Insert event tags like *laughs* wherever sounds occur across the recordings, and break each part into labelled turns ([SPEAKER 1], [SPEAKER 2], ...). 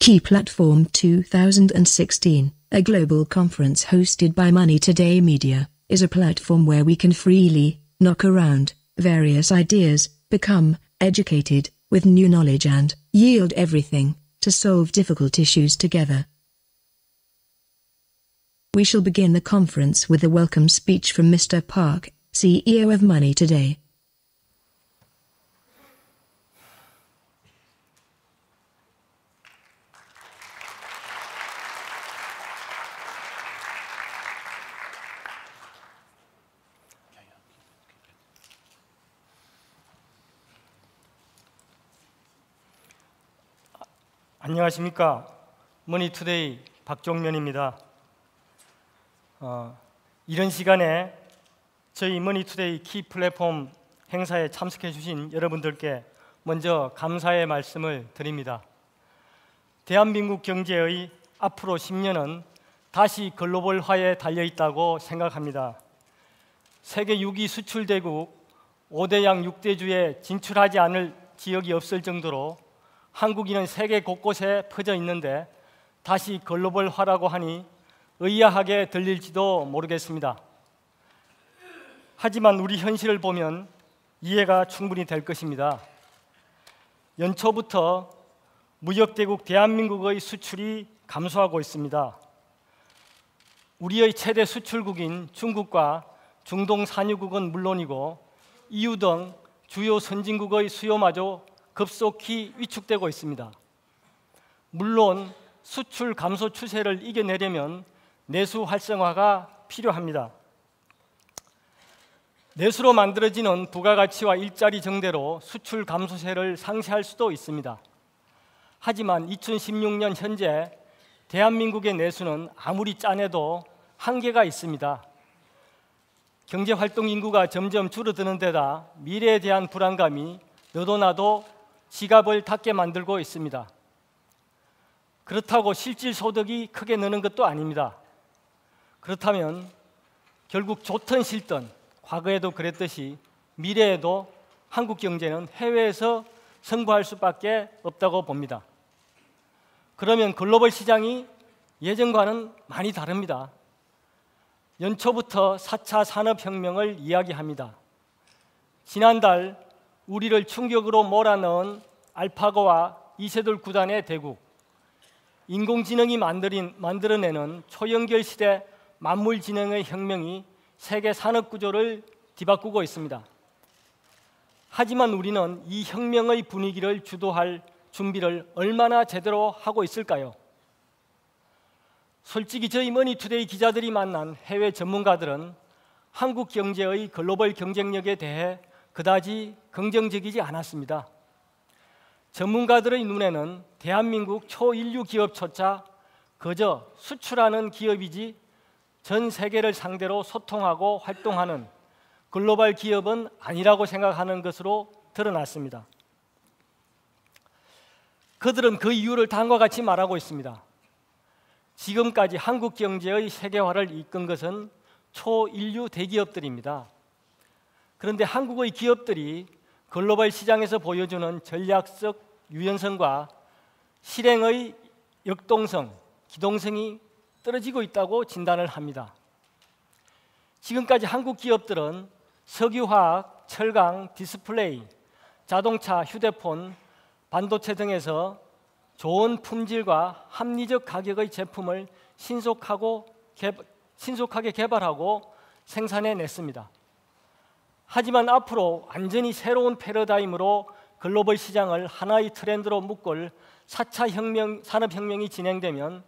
[SPEAKER 1] Key Platform 2016, a global conference hosted by Money Today Media, is a platform where we can freely knock around various ideas, become educated with new knowledge and yield everything to solve difficult issues together. We shall begin the conference with a welcome speech from Mr. Park, CEO of Money Today.
[SPEAKER 2] 안녕하십니까 머니투데이 박종면입니다. 어, 이런 시간에 저희 머니투데이 키 플랫폼 행사에 참석해 주신 여러분들께 먼저 감사의 말씀을 드립니다. 대한민국 경제의 앞으로 10년은 다시 글로벌화에 달려 있다고 생각합니다. 세계 6위 수출 대국 5대양 6대주에 진출하지 않을 지역이 없을 정도로 한국인은 세계 곳곳에 퍼져 있는데 다시 글로벌화라고 하니 의아하게 들릴지도 모르겠습니다. 하지만 우리 현실을 보면 이해가 충분히 될 것입니다. 연초부터 무역대국 대한민국의 수출이 감소하고 있습니다. 우리의 최대 수출국인 중국과 중동 산유국은 물론이고 EU 등 주요 선진국의 수요마저 급속히 위축되고 있습니다. 물론 수출 감소 추세를 이겨내려면 내수 활성화가 필요합니다. 내수로 만들어지는 부가가치와 일자리 증대로 수출 감소세를 상쇄할 수도 있습니다. 하지만 2016년 현재 대한민국의 내수는 아무리 짜내도 한계가 있습니다. 경제 활동 인구가 점점 줄어드는 데다 미래에 대한 불안감이 너도 나도 지갑을 닫게 만들고 있습니다. 그렇다고 실질 소득이 크게 느는 것도 아닙니다. 그렇다면 결국 좋든 싫든 과거에도 그랬듯이 미래에도 한국 경제는 해외에서 승부할 수밖에 없다고 봅니다. 그러면 글로벌 시장이 예전과는 많이 다릅니다. 연초부터 4차 산업혁명을 이야기합니다. 지난달 우리를 충격으로 몰아넣은 알파고와 이세돌 구단의 대국, 인공지능이 만들인, 만들어내는 초연결 시대 만물지능의 혁명이 세계 산업 구조를 뒤바꾸고 있습니다. 하지만 우리는 이 혁명의 분위기를 주도할 준비를 얼마나 제대로 하고 있을까요? 솔직히 저희 머니투데이 기자들이 만난 해외 전문가들은 한국 경제의 글로벌 경쟁력에 대해 그다지 긍정적이지 않았습니다. 전문가들의 눈에는 대한민국 초인류 기업조차 그저 수출하는 기업이지 전 세계를 상대로 소통하고 활동하는 글로벌 기업은 아니라고 생각하는 것으로 드러났습니다. 그들은 그 이유를 다음과 같이 말하고 있습니다. 지금까지 한국 경제의 세계화를 이끈 것은 초인류 대기업들입니다. 그런데 한국의 기업들이 글로벌 시장에서 보여주는 전략적 유연성과 실행의 역동성, 기동성이 떨어지고 있다고 진단을 합니다. 지금까지 한국 기업들은 석유화학, 철강, 디스플레이, 자동차, 휴대폰, 반도체 등에서 좋은 품질과 합리적 가격의 제품을 신속하고 개, 신속하게 개발하고 생산해 냈습니다. 하지만 앞으로 완전히 새로운 패러다임으로 글로벌 시장을 하나의 트렌드로 묶을 4차 혁명, 산업혁명이 진행되면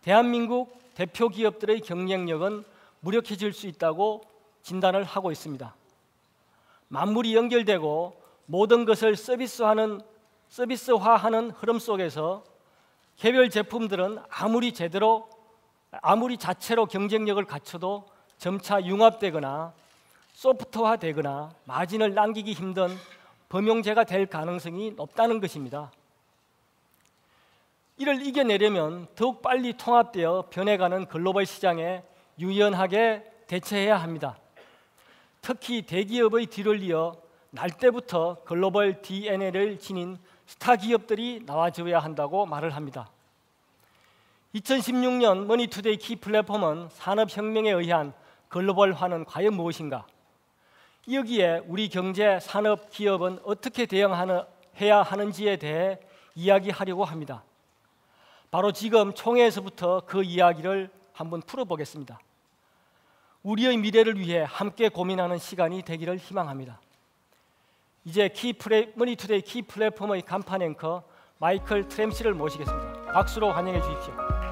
[SPEAKER 2] 대한민국 대표 기업들의 경쟁력은 무력해질 수 있다고 진단을 하고 있습니다. 만물이 연결되고 모든 것을 서비스하는 서비스화하는 흐름 속에서 개별 제품들은 아무리 제대로 아무리 자체로 경쟁력을 갖춰도 점차 융합되거나 소프트화되거나 마진을 남기기 힘든 범용제가 될 가능성이 높다는 것입니다. 이를 이겨내려면 더욱 빨리 통합되어 변해가는 글로벌 시장에 유연하게 대처해야 합니다. 특히 대기업의 뒤를 이어 날 때부터 글로벌 DNA를 지닌 스타 기업들이 나와줘야 한다고 말을 합니다. 2016년 머니투데이 키 플랫폼은 산업혁명에 의한 글로벌화는 과연 무엇인가? 여기에 우리 경제, 산업, 기업은 어떻게 대응해야 하는지에 대해 이야기하려고 합니다. 바로 지금 총회에서부터 그 이야기를 한번 풀어보겠습니다. 우리의 미래를 위해 함께 고민하는 시간이 되기를 희망합니다. 이제 키 플레, 머니투데이 키 플랫폼의 간판 앵커 마이클 트램시를 모시겠습니다. 박수로 환영해 주십시오.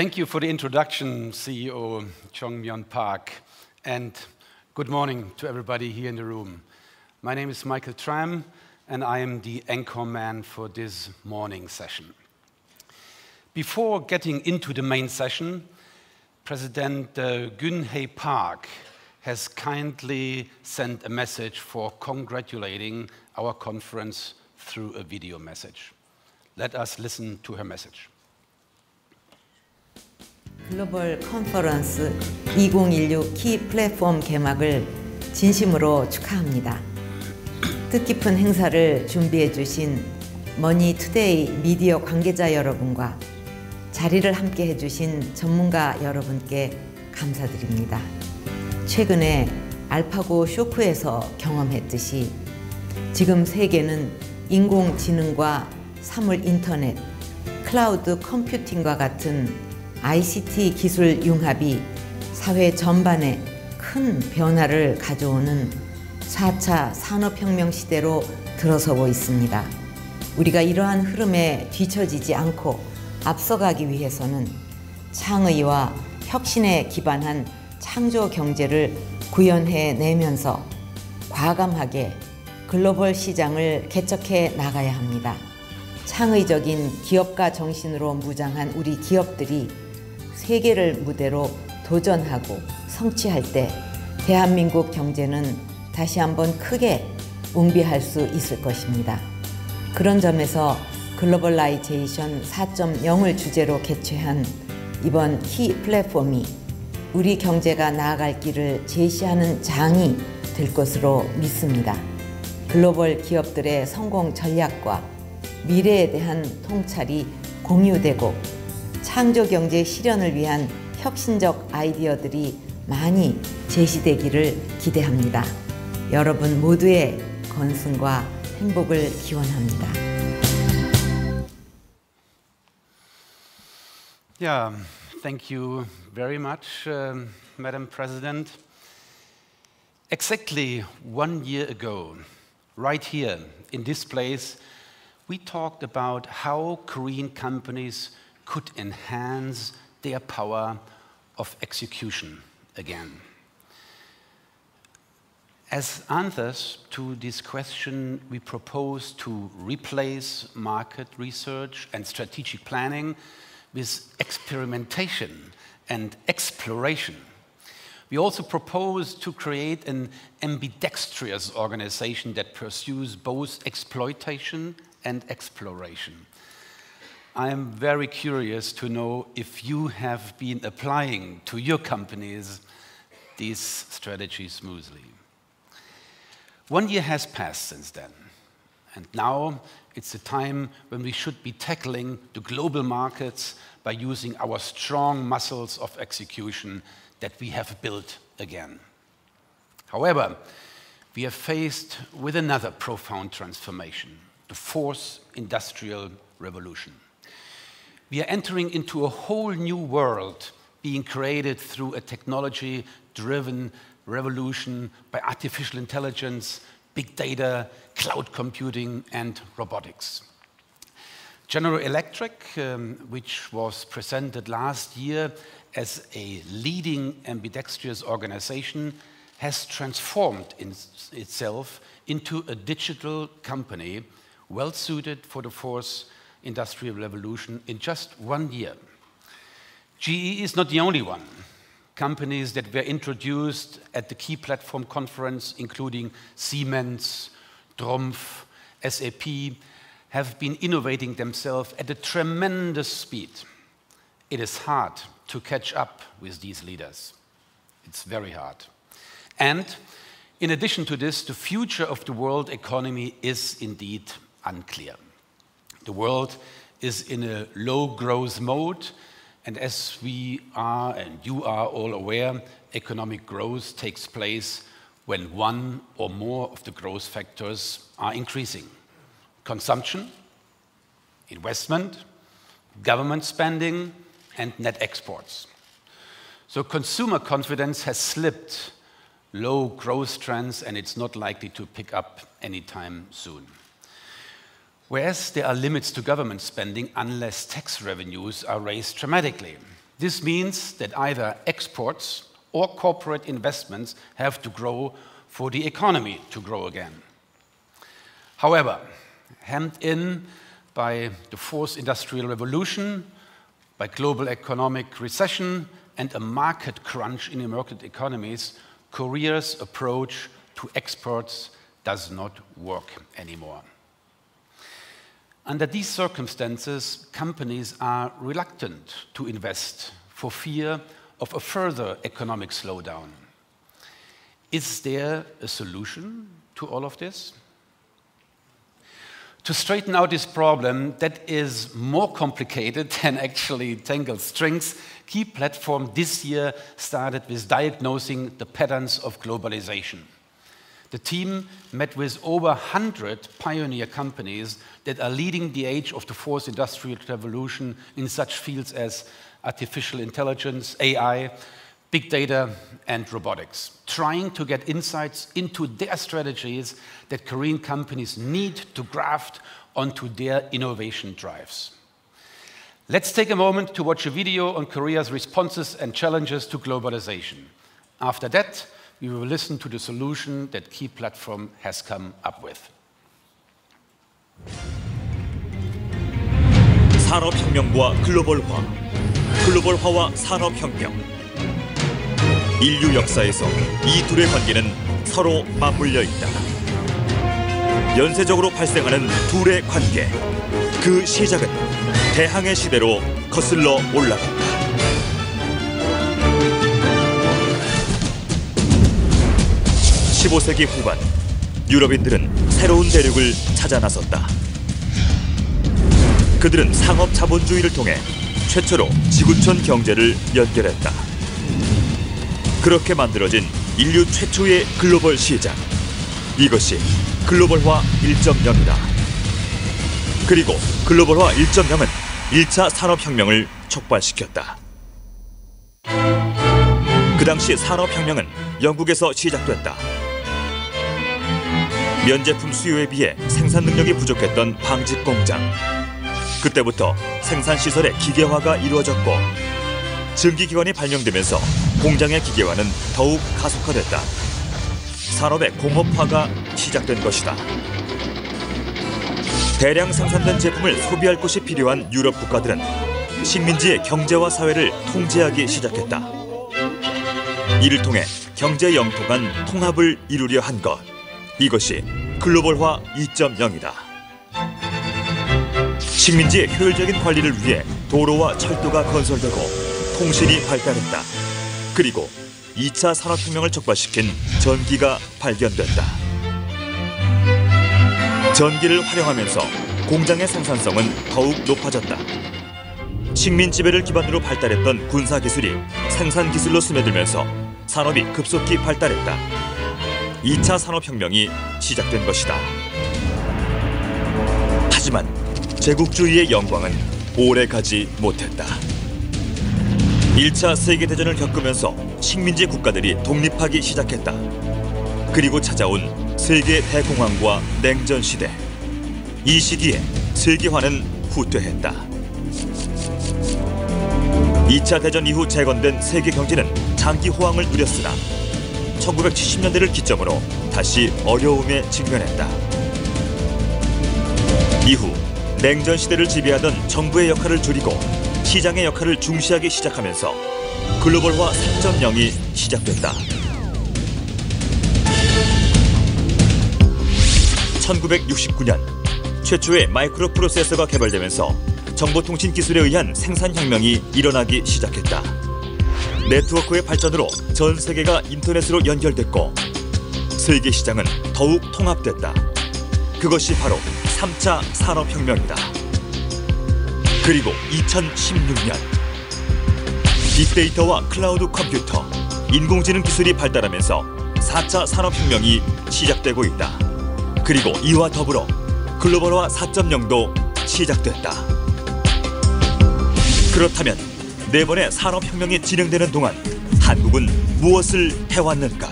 [SPEAKER 3] Thank you for the introduction, CEO Chong Myon Park, and good morning to everybody here in the room. My name is Michael Tram, and I am the anchor man for this morning session. Before getting into the main session, President uh, Geun-hye Park has kindly sent a message for congratulating our conference through a video message. Let us listen to her message.
[SPEAKER 4] 글로벌 컨퍼런스 2016 키 플랫폼 개막을 진심으로 축하합니다. 뜻깊은 행사를 준비해 주신 머니 투데이 미디어 관계자 여러분과 자리를 함께 해 주신 전문가 여러분께 감사드립니다. 최근에 알파고 쇼크에서 경험했듯이 지금 세계는 인공지능과 사물 인터넷, 클라우드 컴퓨팅과 같은 ICT 기술 융합이 사회 전반에 큰 변화를 가져오는 4차 산업혁명 시대로 들어서고 있습니다. 우리가 이러한 흐름에 뒤처지지 않고 앞서가기 위해서는 창의와 혁신에 기반한 창조 경제를 구현해 내면서 과감하게 글로벌 시장을 개척해 나가야 합니다. 창의적인 기업가 정신으로 무장한 우리 기업들이 세계를 무대로 도전하고 성취할 때 대한민국 경제는 다시 한번 크게 웅비할 수 있을 것입니다. 그런 점에서 글로벌라이제이션 4.0을 주제로 개최한 이번 키 플랫폼이 우리 경제가 나아갈 길을 제시하는 장이 될 것으로 믿습니다. 글로벌 기업들의 성공 전략과 미래에 대한 통찰이 공유되고 창조 경제 실현을 위한 혁신적 아이디어들이 많이 제시되기를 기대합니다. 여러분 모두의 건승과 행복을 기원합니다.
[SPEAKER 3] Yeah, thank you very much, uh, Madam President. Exactly one year ago, right here in this place, we talked about how Korean companies could enhance their power of execution again. As answers to this question, we propose to replace market research and strategic planning with experimentation and exploration. We also propose to create an ambidextrous organization that pursues both exploitation and exploration. I am very curious to know if you have been applying to your companies these strategies smoothly. One year has passed since then, and now it's a time when we should be tackling the global markets by using our strong muscles of execution that we have built again. However, we are faced with another profound transformation the fourth industrial revolution. We are entering into a whole new world being created through a technology driven revolution by artificial intelligence, big data, cloud computing, and robotics. General Electric, um, which was presented last year as a leading ambidextrous organization, has transformed in itself into a digital company well suited for the fourth industrial revolution in just one year. GE is not the only one. Companies that were introduced at the key platform conference, including Siemens, Trumpf, SAP, have been innovating themselves at a tremendous speed. It is hard to catch up with these leaders. It's very hard. And in addition to this, the future of the world economy is indeed unclear. The world is in a low growth mode, and as we are and you are all aware, economic growth takes place when one or more of the growth factors are increasing consumption, investment, government spending, and net exports. So consumer confidence has slipped low growth trends and it's not likely to pick up anytime soon. Whereas there are limits to government spending unless tax revenues are raised dramatically. This means that either exports or corporate investments have to grow for the economy to grow again. However, hemmed in by the fourth industrial revolution, by global economic recession, and a market crunch in emerging economies, Korea's approach to exports does not work anymore. Under these circumstances, companies are reluctant to invest for fear of a further economic slowdown. Is there a solution to all of this? To straighten out this problem that is more complicated *laughs* than actually tangled strings, Key Platform this year started with diagnosing the patterns of globalization. The team met with over 100 pioneer companies that are leading the age of the fourth industrial revolution in such fields as artificial intelligence, AI, big data, and robotics, trying to get insights into their strategies that Korean companies need to graft onto their innovation drives. Let's take a moment to watch a video on Korea's responses and challenges to globalization. After that, we will listen to the solution that Key Platform has come up with.
[SPEAKER 5] 산업혁명과 글로벌화, 글로벌화와 산업혁명. 인류 역사에서 이 둘의 관계는 서로 맞물려 있다. 연쇄적으로 발생하는 둘의 관계. 그 시작은 대항해 시대로 거슬러 올라간다. 15세기 후반 유럽인들은 새로운 대륙을 찾아 나섰다. 그들은 상업 자본주의를 통해 최초로 지구촌 경제를 연결했다. 그렇게 만들어진 인류 최초의 글로벌 시장. 이것이 글로벌화 1.0이다. 그리고 글로벌화 1.0은 1차 산업혁명을 촉발시켰다. 그 당시 산업혁명은 영국에서 시작됐다. 면제품 수요에 비해 생산 능력이 부족했던 방직 공장. 그때부터 생산 시설의 기계화가 이루어졌고 증기기관이 발명되면서 공장의 기계화는 더욱 가속화됐다. 산업의 공업화가 시작된 것이다. 대량 생산된 제품을 소비할 곳이 필요한 유럽 국가들은 식민지의 경제와 사회를 통제하기 시작했다. 이를 통해 경제 영토 간 통합을 이루려 한 것. 이것이 글로벌화 2.0이다. 식민지의 효율적인 관리를 위해 도로와 철도가 건설되고 통신이 발달했다. 그리고 2차 산업혁명을 촉발시킨 전기가 발견됐다. 전기를 활용하면서 공장의 생산성은 더욱 높아졌다. 식민 지배를 기반으로 발달했던 군사 기술이 생산 기술로 스며들면서 산업이 급속히 발달했다. 2차 산업혁명이 시작된 것이다. 하지만 제국주의의 영광은 오래 가지 못했다. 1차 세계대전을 겪으면서 식민지 국가들이 독립하기 시작했다. 그리고 찾아온 세계 대공황과 냉전 시대. 이 시기에 세계화는 후퇴했다. 2차 대전 이후 재건된 세계 경제는 장기 호황을 누렸으나 1970년대를 기점으로 다시 어려움에 직면했다. 이후 냉전 시대를 지배하던 정부의 역할을 줄이고 시장의 역할을 중시하기 시작하면서 글로벌화 3.0이 시작됐다. 1969년 최초의 마이크로 프로세서가 개발되면서 정보통신 기술에 의한 생산 혁명이 일어나기 시작했다. 네트워크의 발전으로 전 세계가 인터넷으로 연결됐고 세계 시장은 더욱 통합됐다. 그것이 바로 3차 산업혁명이다. 그리고 2016년 빅데이터와 클라우드 컴퓨터, 인공지능 기술이 발달하면서 4차 산업혁명이 시작되고 있다. 그리고 이와 더불어 글로벌화 4.0도 시작됐다. 그렇다면 네 번의 산업혁명이 진행되는 동안 한국은 무엇을 해왔는가?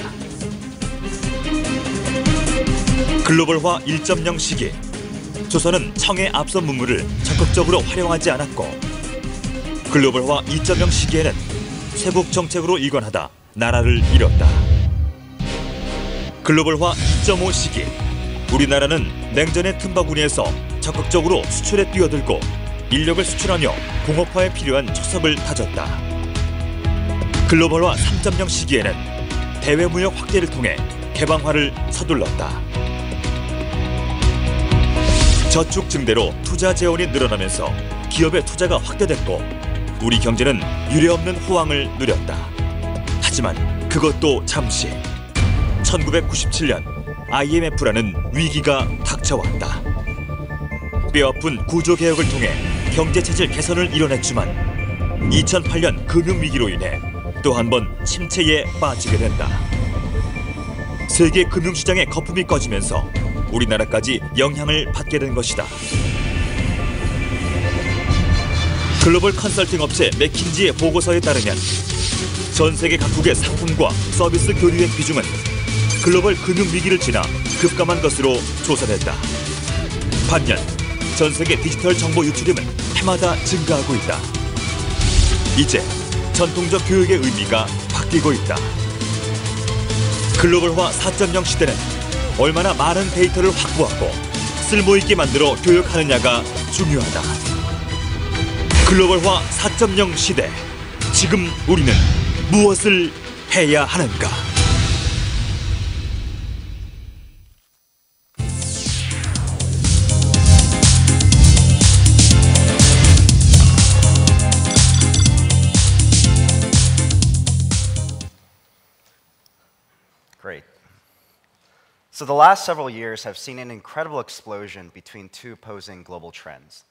[SPEAKER 5] 글로벌화 1.0 시기 조선은 청의 앞선 문물을 적극적으로 활용하지 않았고 글로벌화 2.0 시기에는 쇄국 정책으로 일관하다 나라를 잃었다. 글로벌화 2.5 시기 우리나라는 냉전의 틈바구니에서 적극적으로 수출에 뛰어들고 인력을 수출하며 공업화에 필요한 초석을 다졌다. 글로벌화 3.0 시기에는 대외 무역 확대를 통해 개방화를 서둘렀다. 저축 증대로 투자 재원이 늘어나면서 기업의 투자가 확대됐고 우리 경제는 유례없는 호황을 누렸다. 하지만 그것도 잠시 1997년 IMF라는 위기가 닥쳐왔다. 뼈아픈 구조 개혁을 통해 경제 체질 개선을 이뤄냈지만 2008년 금융 위기로 인해 또 한 번 침체에 빠지게 된다. 세계 금융 시장의 거품이 꺼지면서 우리나라까지 영향을 받게 된 것이다. 글로벌 컨설팅 업체 맥킨지의 보고서에 따르면 전 세계 각국의 상품과 서비스 교류의 비중은 글로벌 금융 위기를 지나 급감한 것으로 조사됐다. 반면 전 세계 디지털 정보 유출임은 해마다 증가하고 있다. 이제 전통적 교육의 의미가 바뀌고 있다. 글로벌화 4.0 시대는 얼마나 많은 데이터를 확보하고 쓸모있게 만들어 교육하느냐가 중요하다. 글로벌화 4.0 시대. 지금 우리는 무엇을 해야 하는가?
[SPEAKER 6] So the last several years have seen an incredible explosion between two opposing global trends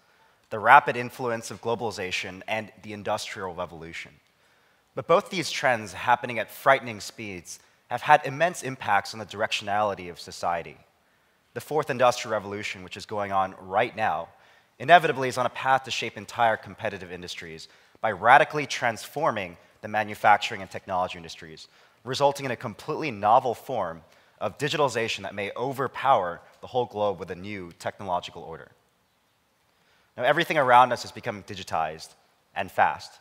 [SPEAKER 6] the rapid influence of globalization and the Industrial Revolution. But both these trends, happening at frightening speeds, have had immense impacts on the directionality of society. The fourth industrial revolution, which is going on right now, inevitably is on a path to shape entire competitive industries by radically transforming the manufacturing and technology industries, resulting in a completely novel form of digitalization that may overpower the whole globe with a new technological order. Now, everything around us is becoming digitized and fast.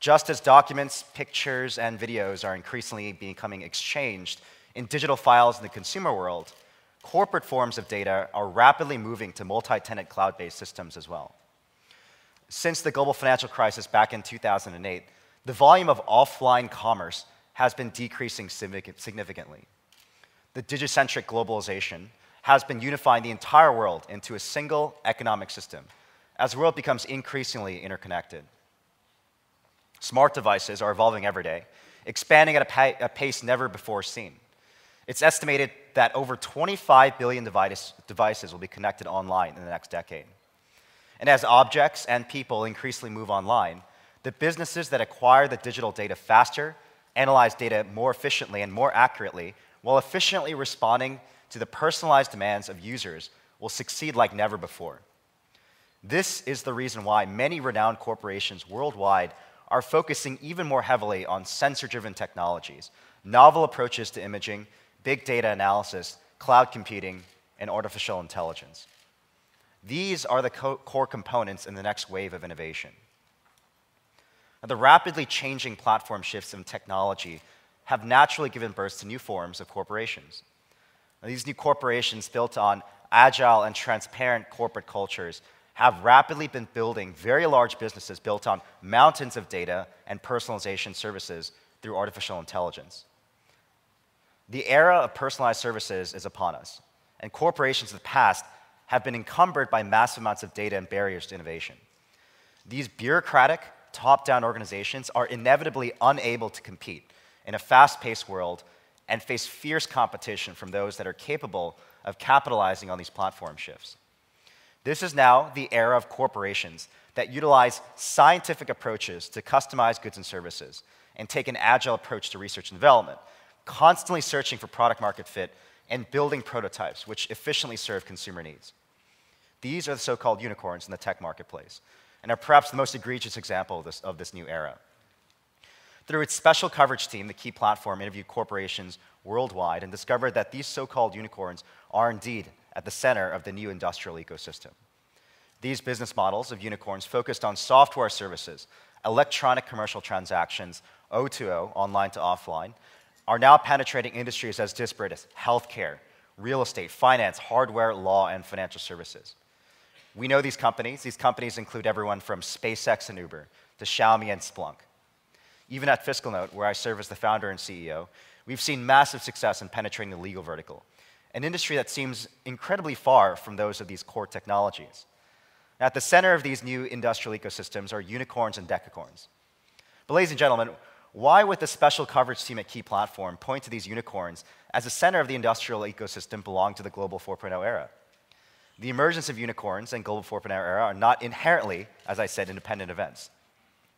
[SPEAKER 6] Just as documents, pictures, and videos are increasingly becoming exchanged in digital files in the consumer world, corporate forms of data are rapidly moving to multi tenant cloud based systems as well. Since the global financial crisis back in 2008, the volume of offline commerce has been decreasing significantly. The digicentric globalization has been unifying the entire world into a single economic system as the world becomes increasingly interconnected. Smart devices are evolving every day, expanding at a, pa- a pace never before seen. It's estimated that over 25 billion device, devices will be connected online in the next decade. And as objects and people increasingly move online, the businesses that acquire the digital data faster, analyze data more efficiently and more accurately, while efficiently responding to the personalized demands of users will succeed like never before. This is the reason why many renowned corporations worldwide are focusing even more heavily on sensor driven technologies, novel approaches to imaging, big data analysis, cloud computing, and artificial intelligence. These are the co core components in the next wave of innovation. Now, the rapidly changing platform shifts in technology have naturally given birth to new forms of corporations. Now, these new corporations, built on agile and transparent corporate cultures, have rapidly been building very large businesses built on mountains of data and personalization services through artificial intelligence. The era of personalized services is upon us, and corporations of the past have been encumbered by massive amounts of data and barriers to innovation. These bureaucratic, top down organizations are inevitably unable to compete in a fast paced world and face fierce competition from those that are capable of capitalizing on these platform shifts. This is now the era of corporations that utilize scientific approaches to customize goods and services and take an agile approach to research and development, constantly searching for product market fit and building prototypes which efficiently serve consumer needs. These are the so called unicorns in the tech marketplace, and are perhaps the most egregious example of this, of this new era. Through its special coverage team, the key platform interviewed corporations worldwide and discovered that these so called unicorns are indeed at the center of the new industrial ecosystem. These business models of unicorns focused on software services, electronic commercial transactions, O2O, online to offline, are now penetrating industries as disparate as healthcare, real estate, finance, hardware, law, and financial services. We know these companies. These companies include everyone from SpaceX and Uber to Xiaomi and Splunk. Even at FiscalNote, where I serve as the founder and CEO, we've seen massive success in penetrating the legal vertical, an industry that seems incredibly far from those of these core technologies. At the center of these new industrial ecosystems are unicorns and decacorns. But, ladies and gentlemen, why would the special coverage team at Key Platform point to these unicorns as the center of the industrial ecosystem belong to the Global 4.0 era? The emergence of unicorns and Global 4.0 era are not inherently, as I said, independent events.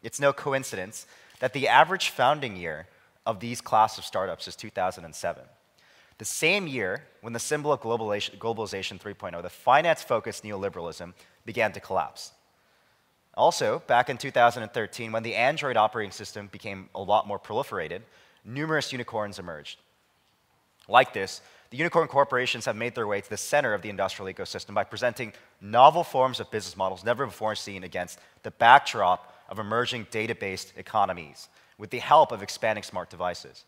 [SPEAKER 6] It's no coincidence that the average founding year of these class of startups is 2007. The same year, when the symbol of globalization, globalization 3.0, the finance focused neoliberalism, began to collapse. Also, back in 2013, when the Android operating system became a lot more proliferated, numerous unicorns emerged. Like this, the unicorn corporations have made their way to the center of the industrial ecosystem by presenting novel forms of business models never before seen against the backdrop of emerging data based economies with the help of expanding smart devices.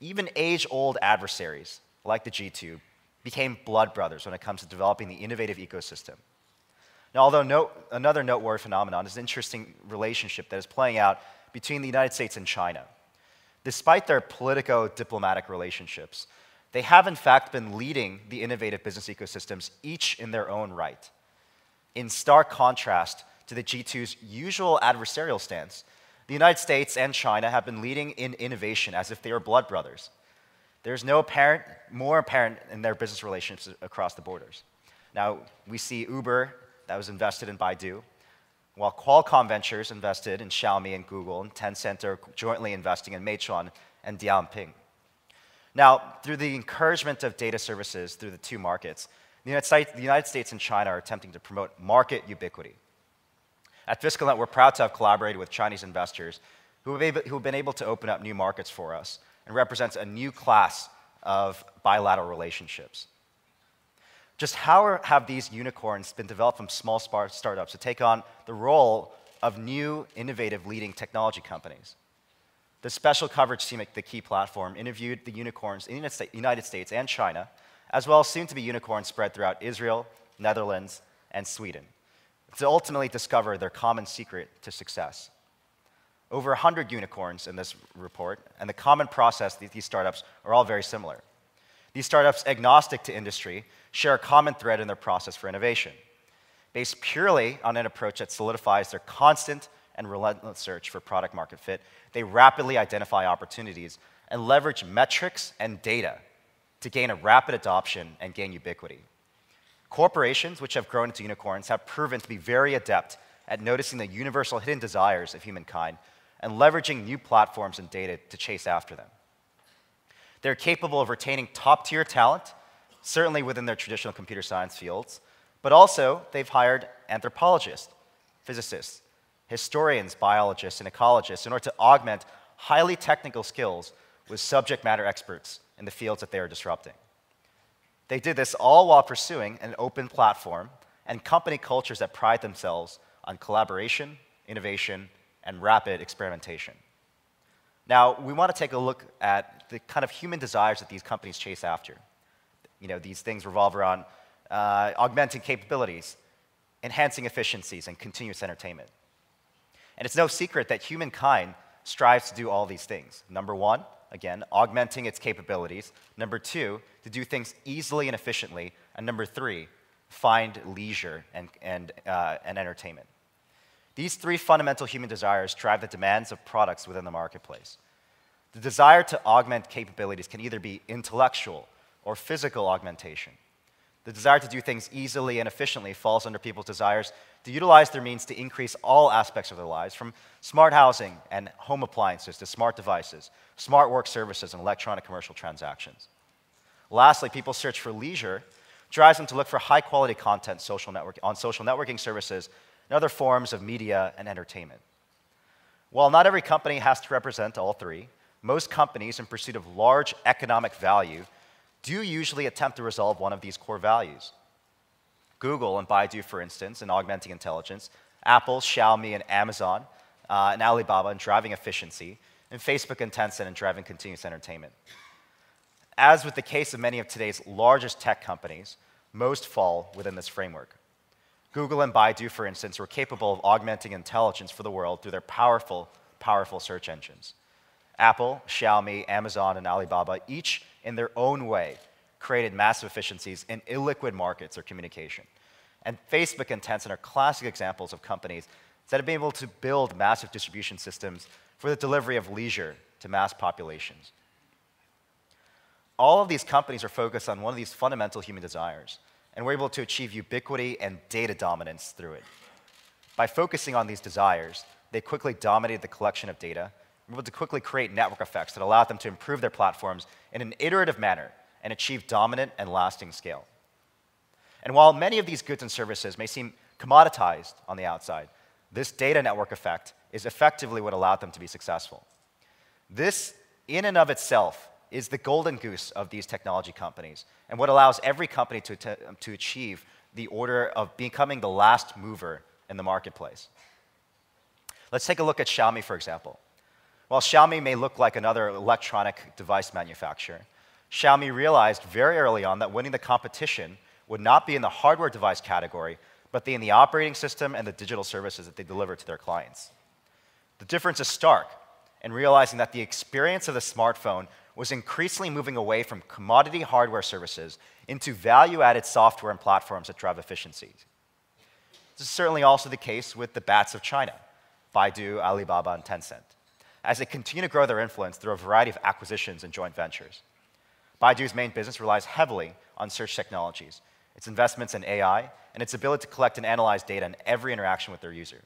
[SPEAKER 6] Even age old adversaries, like the G2, became blood brothers when it comes to developing the innovative ecosystem. Now, although note, another noteworthy phenomenon is an interesting relationship that is playing out between the United States and China. Despite their politico diplomatic relationships, they have, in fact, been leading the innovative business ecosystems, each in their own right. In stark contrast to the G2's usual adversarial stance, the United States and China have been leading in innovation as if they were blood brothers. There's no apparent, more apparent in their business relationships across the borders. Now, we see Uber that was invested in Baidu, while Qualcomm Ventures invested in Xiaomi and Google, and Tencent are jointly investing in Meituan and Dianping. Now, through the encouragement of data services through the two markets, the United, States, the United States and China are attempting to promote market ubiquity. At FiscalNote, we're proud to have collaborated with Chinese investors who have, been able to open up new markets for us and represents a new class of bilateral relationships. Just how have these unicorns been developed from small startups to take on the role of new, innovative, leading technology companies? The special coverage team at the Key platform interviewed the unicorns in the United States and China, as well as soon to be unicorns spread throughout Israel, Netherlands, and Sweden, to ultimately discover their common secret to success. Over 100 unicorns in this report, and the common process that these startups are all very similar. These startups, agnostic to industry, share a common thread in their process for innovation, based purely on an approach that solidifies their constant and relentless search for product market fit, they rapidly identify opportunities and leverage metrics and data to gain a rapid adoption and gain ubiquity. Corporations, which have grown into unicorns, have proven to be very adept at noticing the universal hidden desires of humankind and leveraging new platforms and data to chase after them. They're capable of retaining top tier talent, certainly within their traditional computer science fields, but also they've hired anthropologists, physicists, historians, biologists, and ecologists in order to augment highly technical skills with subject matter experts in the fields that they are disrupting. They did this all while pursuing an open platform and company cultures that pride themselves on collaboration, innovation, and rapid experimentation. Now, we want to take a look at the kind of human desires that these companies chase after. You know, these things revolve around uh, augmenting capabilities, enhancing efficiencies, and continuous entertainment. And it's no secret that humankind strives to do all these things. Number one, again, augmenting its capabilities. Number two, to do things easily and efficiently. And number three, find leisure and, and, uh, and entertainment. These three fundamental human desires drive the demands of products within the marketplace. The desire to augment capabilities can either be intellectual or physical augmentation. The desire to do things easily and efficiently falls under people's desires to utilize their means to increase all aspects of their lives, from smart housing and home appliances to smart devices, smart work services, and electronic commercial transactions. Lastly, people's search for leisure drives them to look for high quality content social network, on social networking services and other forms of media and entertainment. While not every company has to represent all three, most companies, in pursuit of large economic value, do usually attempt to resolve one of these core values. Google and Baidu, for instance, in augmenting intelligence, Apple, Xiaomi, and Amazon, uh, and Alibaba in driving efficiency, and Facebook and Tencent in driving continuous entertainment. As with the case of many of today's largest tech companies, most fall within this framework. Google and Baidu, for instance, were capable of augmenting intelligence for the world through their powerful, powerful search engines. Apple, Xiaomi, Amazon, and Alibaba, each in their own way, created massive efficiencies in illiquid markets or communication. And Facebook and Tencent are classic examples of companies that have been able to build massive distribution systems for the delivery of leisure to mass populations. All of these companies are focused on one of these fundamental human desires and we're able to achieve ubiquity and data dominance through it. By focusing on these desires, they quickly dominated the collection of data, were able to quickly create network effects that allowed them to improve their platforms in an iterative manner and achieve dominant and lasting scale. And while many of these goods and services may seem commoditized on the outside, this data network effect is effectively what allowed them to be successful. This, in and of itself, is the golden goose of these technology companies and what allows every company to, to, achieve the order of becoming the last mover in the marketplace. Let's take a look at Xiaomi, for example. While Xiaomi may look like another electronic device manufacturer, Xiaomi realized very early on that winning the competition would not be in the hardware device category, but in the operating system and the digital services that they deliver to their clients. The difference is stark in realizing that the experience of the smartphone was increasingly moving away from commodity hardware services into value added software and platforms that drive efficiencies. This is certainly also the case with the BATs of China, Baidu, Alibaba, and Tencent, as they continue to grow their influence through a variety of acquisitions and joint ventures. Baidu's main business relies heavily on search technologies, its investments in AI, and its ability to collect and analyze data in every interaction with their user.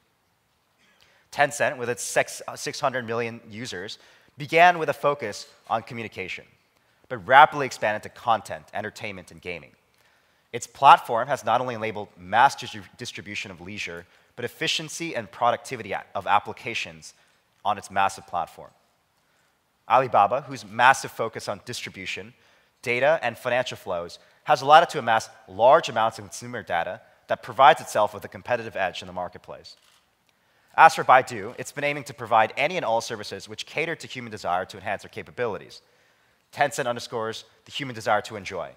[SPEAKER 6] Tencent, with its 600 uh, million users, began with a focus on communication, but rapidly expanded to content, entertainment, and gaming. Its platform has not only enabled mass distribution of leisure, but efficiency and productivity of applications on its massive platform. Alibaba, whose massive focus on distribution, data, and financial flows, has allowed it to amass large amounts of consumer data that provides itself with a competitive edge in the marketplace. As for Baidu, it's been aiming to provide any and all services which cater to human desire to enhance their capabilities. Tencent underscores the human desire to enjoy,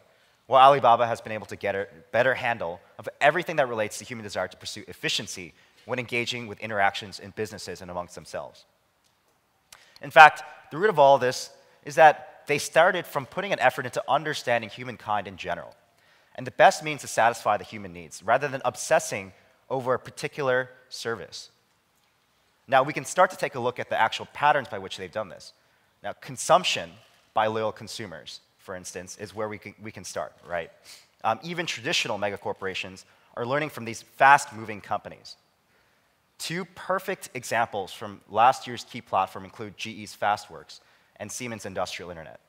[SPEAKER 6] while Alibaba has been able to get a better handle of everything that relates to human desire to pursue efficiency when engaging with interactions in businesses and amongst themselves. In fact, the root of all this is that they started from putting an effort into understanding humankind in general and the best means to satisfy the human needs rather than obsessing over a particular service. Now, we can start to take a look at the actual patterns by which they've done this. Now, consumption by loyal consumers, for instance, is where we can, we can start, right? Um, even traditional megacorporations are learning from these fast moving companies. Two perfect examples from last year's key platform include GE's Fastworks and Siemens Industrial Internet.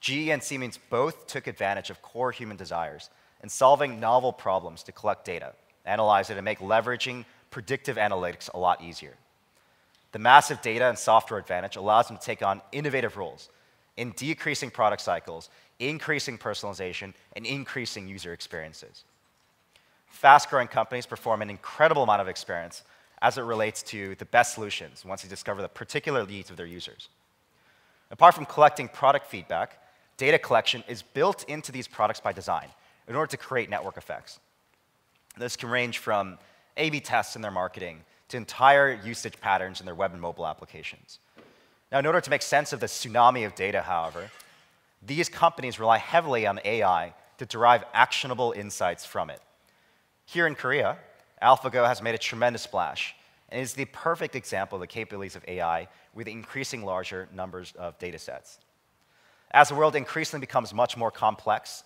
[SPEAKER 6] GE and Siemens both took advantage of core human desires in solving novel problems to collect data, analyze it, and make leveraging predictive analytics a lot easier. The massive data and software advantage allows them to take on innovative roles in decreasing product cycles, increasing personalization, and increasing user experiences. Fast growing companies perform an incredible amount of experience as it relates to the best solutions once they discover the particular needs of their users. Apart from collecting product feedback, data collection is built into these products by design in order to create network effects. This can range from A B tests in their marketing to entire usage patterns in their web and mobile applications. Now, in order to make sense of the tsunami of data, however, these companies rely heavily on AI to derive actionable insights from it. Here in Korea, AlphaGo has made a tremendous splash and is the perfect example of the capabilities of AI with increasing larger numbers of data sets. As the world increasingly becomes much more complex,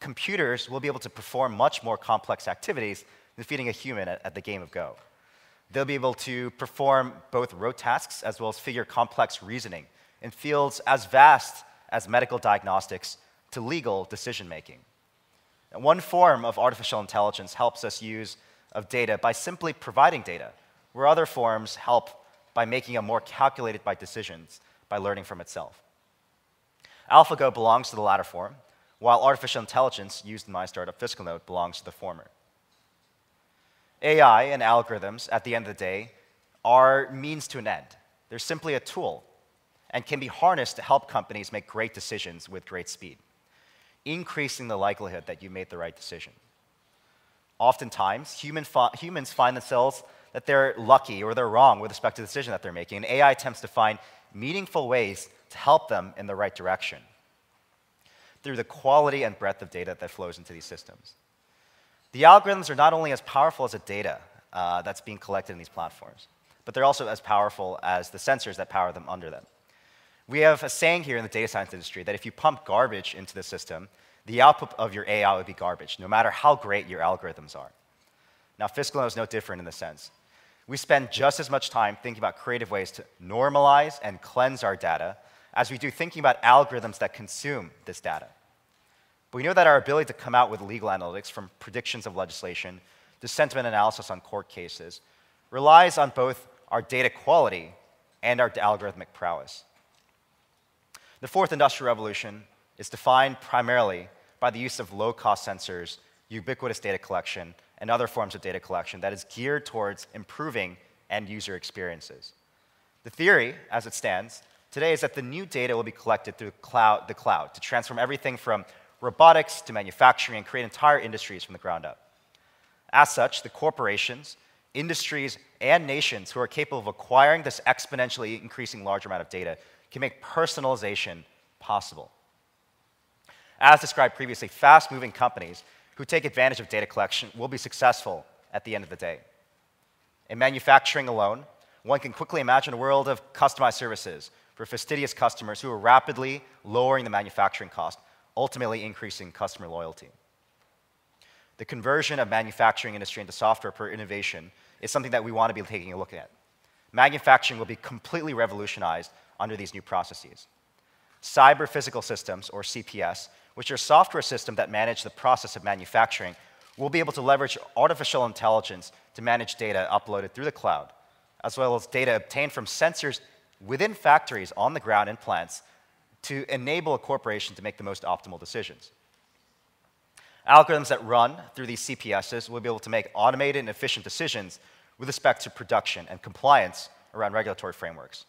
[SPEAKER 6] computers will be able to perform much more complex activities than feeding a human at, at the game of Go. They'll be able to perform both rote tasks as well as figure complex reasoning in fields as vast as medical diagnostics to legal decision making. And one form of artificial intelligence helps us use of data by simply providing data, where other forms help by making a more calculated by decisions by learning from itself. AlphaGo belongs to the latter form, while artificial intelligence used in my startup FiscalNote belongs to the former. AI and algorithms, at the end of the day, are means to an end. They're simply a tool and can be harnessed to help companies make great decisions with great speed, increasing the likelihood that you made the right decision. Oftentimes, human humans find themselves that they're lucky or they're wrong with respect to the decision that they're making, and AI attempts to find meaningful ways to help them in the right direction through the quality and breadth of data that flows into these systems. The algorithms are not only as powerful as the data uh, that's being collected in these platforms, but they're also as powerful as the sensors that power them under them. We have a saying here in the data science industry that if you pump garbage into the system, the output of your AI would be garbage, no matter how great your algorithms are. Now, FiscalNote is no different in this sense. We spend just as much time thinking about creative ways to normalize and cleanse our data as we do thinking about algorithms that consume this data. But we know that our ability to come out with legal analytics from predictions of legislation to sentiment analysis on court cases relies on both our data quality and our algorithmic prowess. The fourth industrial revolution is defined primarily by the use of low cost sensors, ubiquitous data collection, and other forms of data collection that is geared towards improving end user experiences. The theory, as it stands, today is that the new data will be collected through cloud, the cloud to transform everything from robotics to manufacturing and create entire industries from the ground up. As such, the corporations, industries, and nations who are capable of acquiring this exponentially increasing large amount of data can make personalization possible. As described previously, fast moving companies who take advantage of data collection will be successful at the end of the day. In manufacturing alone, one can quickly imagine a world of customized services for fastidious customers who are rapidly lowering the manufacturing cost, ultimately increasing customer loyalty. The conversion of manufacturing industry into software for innovation is something that we want to be taking a look at. Manufacturing will be completely revolutionized under these new processes. Cyber physical systems, or CPS, which are software systems that manage the process of manufacturing, will be able to leverage artificial intelligence to manage data uploaded through the cloud, as well as data obtained from sensors within factories on the ground in plants to enable a corporation to make the most optimal decisions. Algorithms that run through these CPSs will be able to make automated and efficient decisions with respect to production and compliance around regulatory frameworks.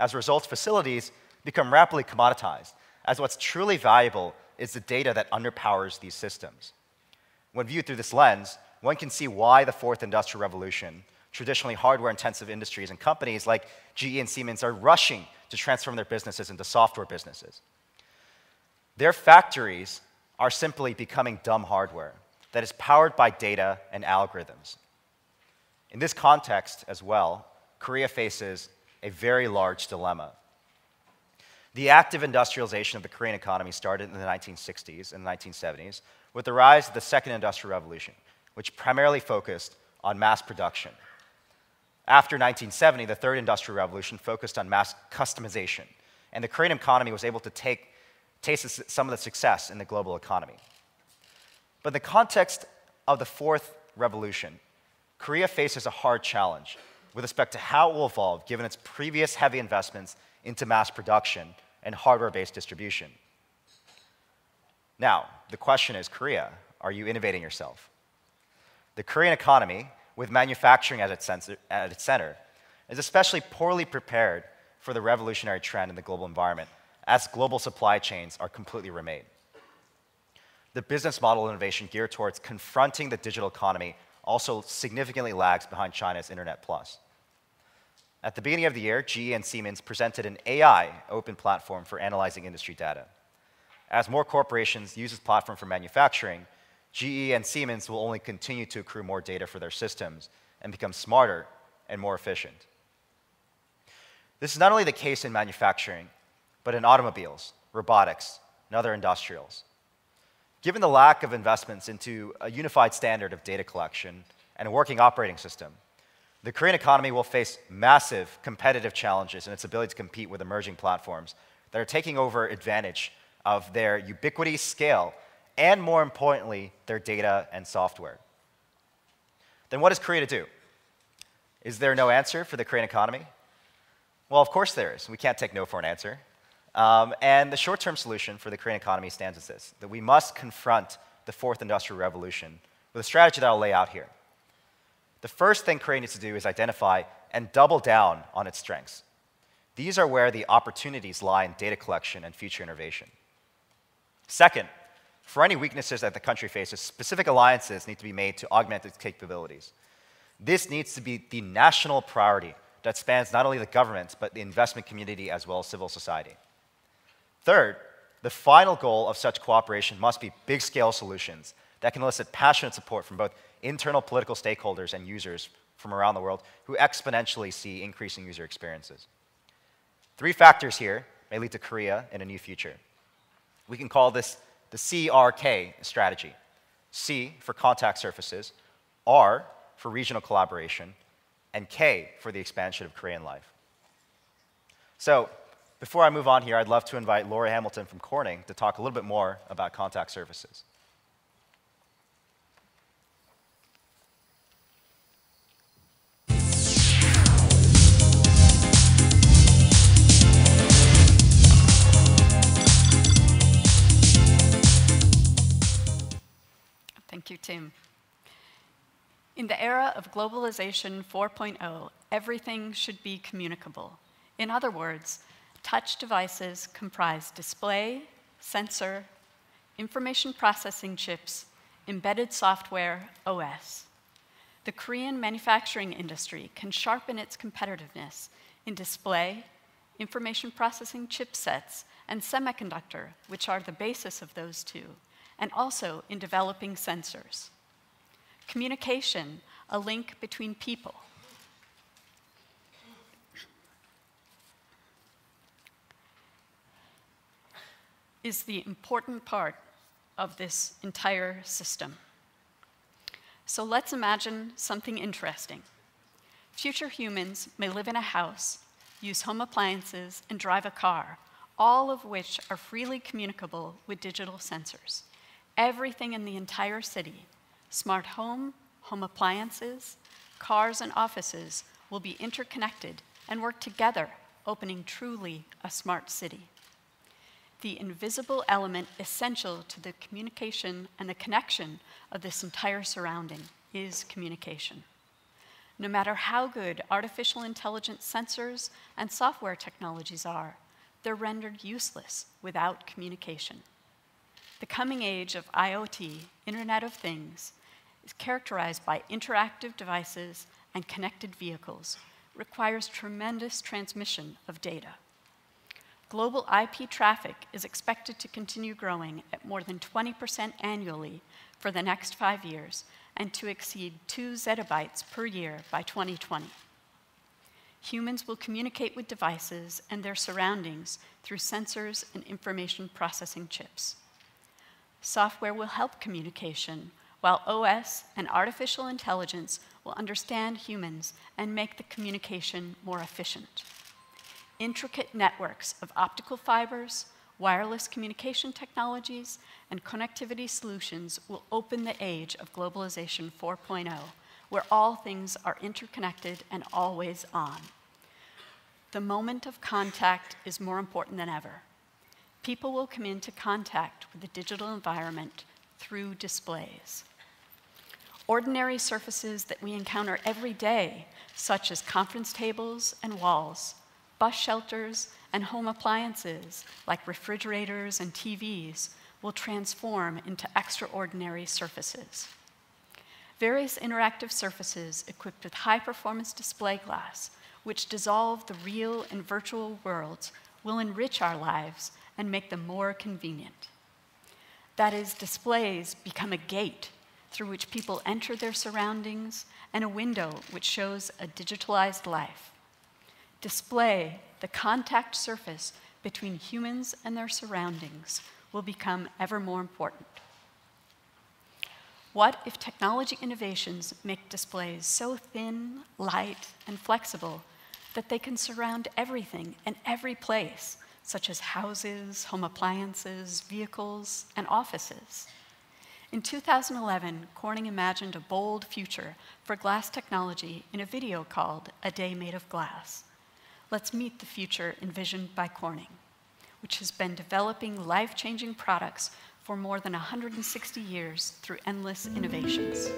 [SPEAKER 6] As a result, facilities become rapidly commoditized, as what's truly valuable is the data that underpowers these systems. When viewed through this lens, one can see why the fourth industrial revolution, traditionally hardware intensive industries and companies like GE and Siemens are rushing to transform their businesses into software businesses. Their factories are simply becoming dumb hardware that is powered by data and algorithms. In this context, as well, Korea faces a very large dilemma. The active industrialization of the Korean economy started in the 1960s and 1970s with the rise of the Second Industrial Revolution, which primarily focused on mass production. After 1970, the Third Industrial Revolution focused on mass customization, and the Korean economy was able to take, taste some of the success in the global economy. But in the context of the Fourth Revolution, Korea faces a hard challenge with respect to how it will evolve given its previous heavy investments into mass production and hardware based distribution. Now, the question is Korea, are you innovating yourself? The Korean economy, with manufacturing at its, center, at its center, is especially poorly prepared for the revolutionary trend in the global environment as global supply chains are completely remade. The business model innovation geared towards confronting the digital economy also significantly lags behind China's Internet Plus. At the beginning of the year, GE and Siemens presented an AI open platform for analyzing industry data. As more corporations use this platform for manufacturing, GE and Siemens will only continue to accrue more data for their systems and become smarter and more efficient. This is not only the case in manufacturing, but in automobiles, robotics, and other industrials. Given the lack of investments into a unified standard of data collection and a working operating system, the Korean economy will face massive competitive challenges in its ability to compete with emerging platforms that are taking over advantage of their ubiquity, scale, and more importantly, their data and software. Then what is Korea do? Is there no answer for the Korean economy? Well, of course there is. We can't take no for an answer. Um, and the short term solution for the Korean economy stands as this that we must confront the fourth industrial revolution with a strategy that I'll lay out here. The first thing Korea needs to do is identify and double down on its strengths. These are where the opportunities lie in data collection and future innovation. Second, for any weaknesses that the country faces, specific alliances need to be made to augment its capabilities. This needs to be the national priority that spans not only the government, but the investment community as well as civil society. Third, the final goal of such cooperation must be big scale solutions that can elicit passionate support from both internal political stakeholders and users from around the world who exponentially see increasing user experiences. Three factors here may lead to Korea in a new future. We can call this the CRK strategy. C for contact surfaces, R for regional collaboration, and K for the expansion of Korean life. So, before I move on here, I'd love to invite Laura Hamilton from Corning to talk a little bit more about contact surfaces.
[SPEAKER 7] Thank you, Tim. In the era of globalization 4.0, everything should be communicable. In other words, touch devices comprise display, sensor, information processing chips, embedded software, OS. The Korean manufacturing industry can sharpen its competitiveness in display, information processing chipsets, and semiconductor, which are the basis of those two, and also in developing sensors. Communication, a link between people. Is the important part of this entire system. So let's imagine something interesting. Future humans may live in a house, use home appliances, and drive a car, all of which are freely communicable with digital sensors. Everything in the entire city smart home, home appliances, cars, and offices will be interconnected and work together, opening truly a smart city the invisible element essential to the communication and the connection of this entire surrounding is communication. No matter how good artificial intelligence sensors and software technologies are, they're rendered useless without communication. The coming age of IoT, Internet of Things, is characterized by interactive devices and connected vehicles, requires tremendous transmission of data. Global IP traffic is expected to continue growing at more than 20% annually for the next five years and to exceed 2 zettabytes per year by 2020. Humans will communicate with devices and their surroundings through sensors and information processing chips. Software will help communication, while OS and artificial intelligence will understand humans and make the communication more efficient intricate networks of optical fibers, wireless communication technologies, and connectivity solutions will open the age of globalization 4.0, where all things are interconnected and always on. The moment of contact is more important than ever. people will come into contact with the digital environment through displays. Ordinary surfaces that we encounter every day, such as conference tables and walls, bus shelters, and home appliances like refrigerators and TVs, will transform into extraordinary surfaces. Various interactive surfaces equipped with high performance display glass, which dissolve the real and virtual worlds, will enrich our lives and make them more convenient. That is, displays become a gate through which people enter their surroundings and a window which shows a digitalized life. Display, the contact surface between humans and their surroundings, will become ever more important. What if technology innovations make displays so thin, light, and flexible that they can surround everything and every place, such as houses, home appliances, vehicles, and offices? In 2011, Corning imagined a bold future for glass technology in a video called A Day Made of Glass. Let's meet the future envisioned by Corning, which has been developing life changing products for more than 160 years through endless innovations.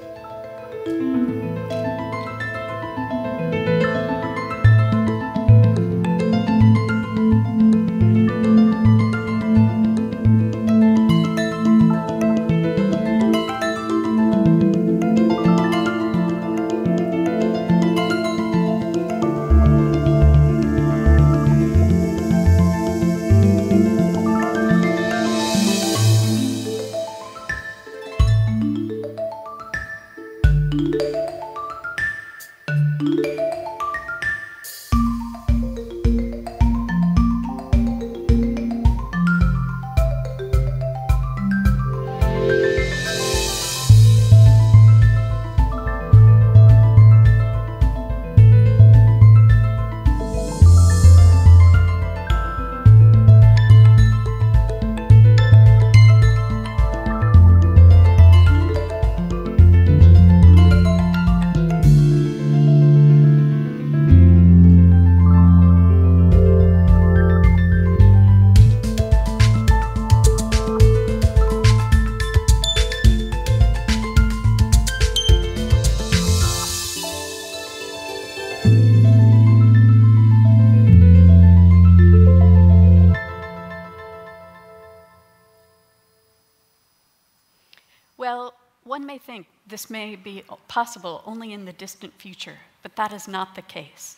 [SPEAKER 7] May be possible only in the distant future, but that is not the case.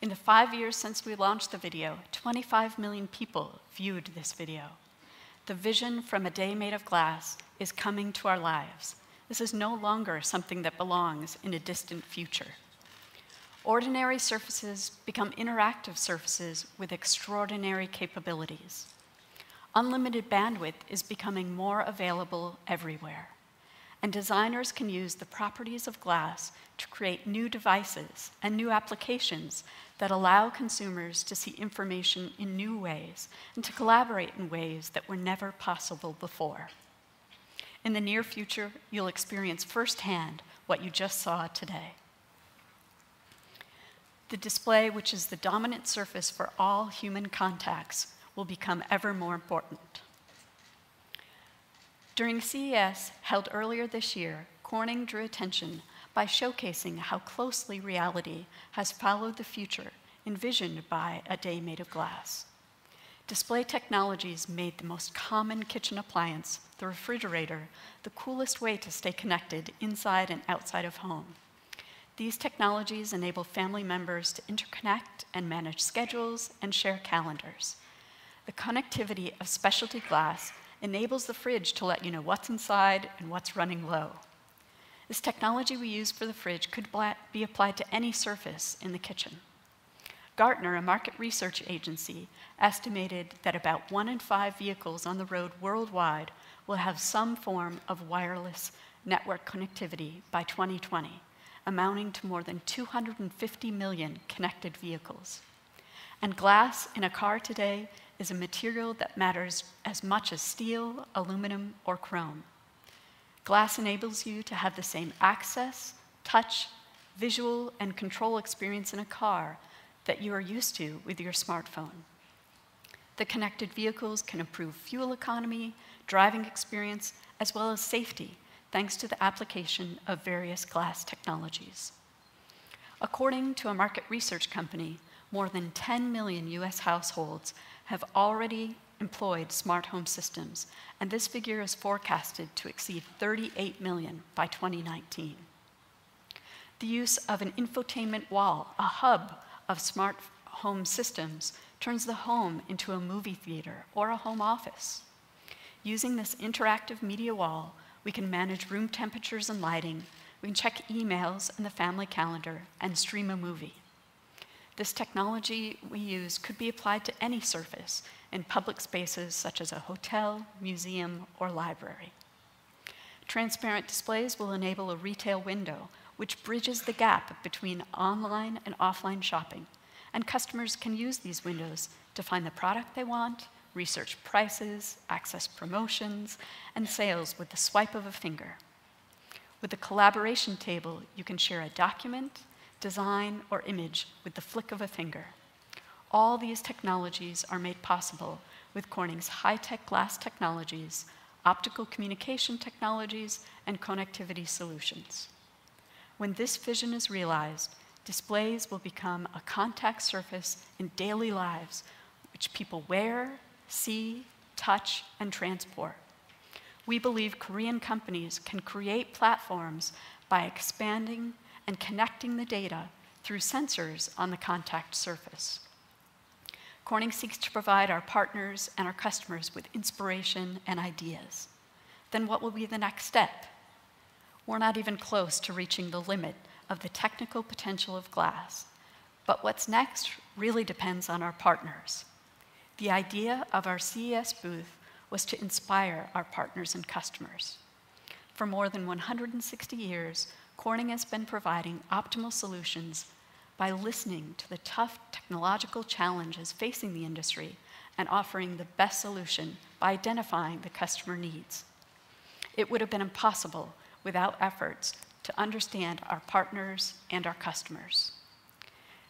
[SPEAKER 7] In the five years since we launched the video, 25 million people viewed this video. The vision from a day made of glass is coming to our lives. This is no longer something that belongs in a distant future. Ordinary surfaces become interactive surfaces with extraordinary capabilities. Unlimited bandwidth is becoming more available everywhere and designers can use the properties of glass to create new devices and new applications that allow consumers to see information in new ways and to collaborate in ways that were never possible before. In the near future, you'll experience firsthand what you just saw today. The display, which is the dominant surface for all human contacts, will become ever more important. During CES, held earlier this year, Corning drew attention by showcasing how closely reality has followed the future envisioned by a day made of glass. Display technologies made the most common kitchen appliance, the refrigerator, the coolest way to stay connected inside and outside of home. These technologies enable family members to interconnect and manage schedules and share calendars. The connectivity of specialty glass enables the fridge to let you know what's inside and what's running low. This technology we use for the fridge could be applied to any surface in the kitchen. Gartner, a market research agency, estimated that about one in five vehicles on the road worldwide will have some form of wireless network connectivity by 2020, amounting to more than 250 million connected vehicles. And glass in a car today is a material that matters as much as steel, aluminum, or chrome. Glass enables you to have the same access, touch, visual, and control experience in a car that you are used to with your smartphone. The connected vehicles can improve fuel economy, driving experience, as well as safety, thanks to the application of various glass technologies. According to a market research company, more than 10 million US households have already employed smart home systems, and this figure is forecasted to exceed 38 million by 2019. The use of an infotainment wall, a hub of smart home systems, turns the home into a movie theater or a home office. Using this interactive media wall, we can manage room temperatures and lighting, we can check emails and the family calendar, and stream a movie. This technology we use could be applied to any surface in public spaces such as a hotel, museum, or library. Transparent displays will enable a retail window which bridges the gap between online and offline shopping, and customers can use these windows to find the product they want, research prices, access promotions, and sales with the swipe of a finger. With the collaboration table, you can share a document, design, or image with the flick of a finger. All these technologies are made possible with Corning's high-tech glass technologies, optical communication technologies, and connectivity solutions. When this vision is realized, displays will become a contact surface in daily lives which people wear, see, touch, and transport. We believe Korean companies can create platforms by expanding and connecting the data through sensors on the contact surface. Corning seeks to provide our partners and our customers with inspiration and ideas. Then what will be the next step? We're not even close to reaching the limit of the technical potential of glass. But what's next really depends on our partners. The idea of our CES booth was to inspire our partners and customers. For more than 160 years, Corning has been providing optimal solutions by listening to the tough technological challenges facing the industry and offering the best solution by identifying the customer needs. It would have been impossible without efforts to understand our partners and our customers.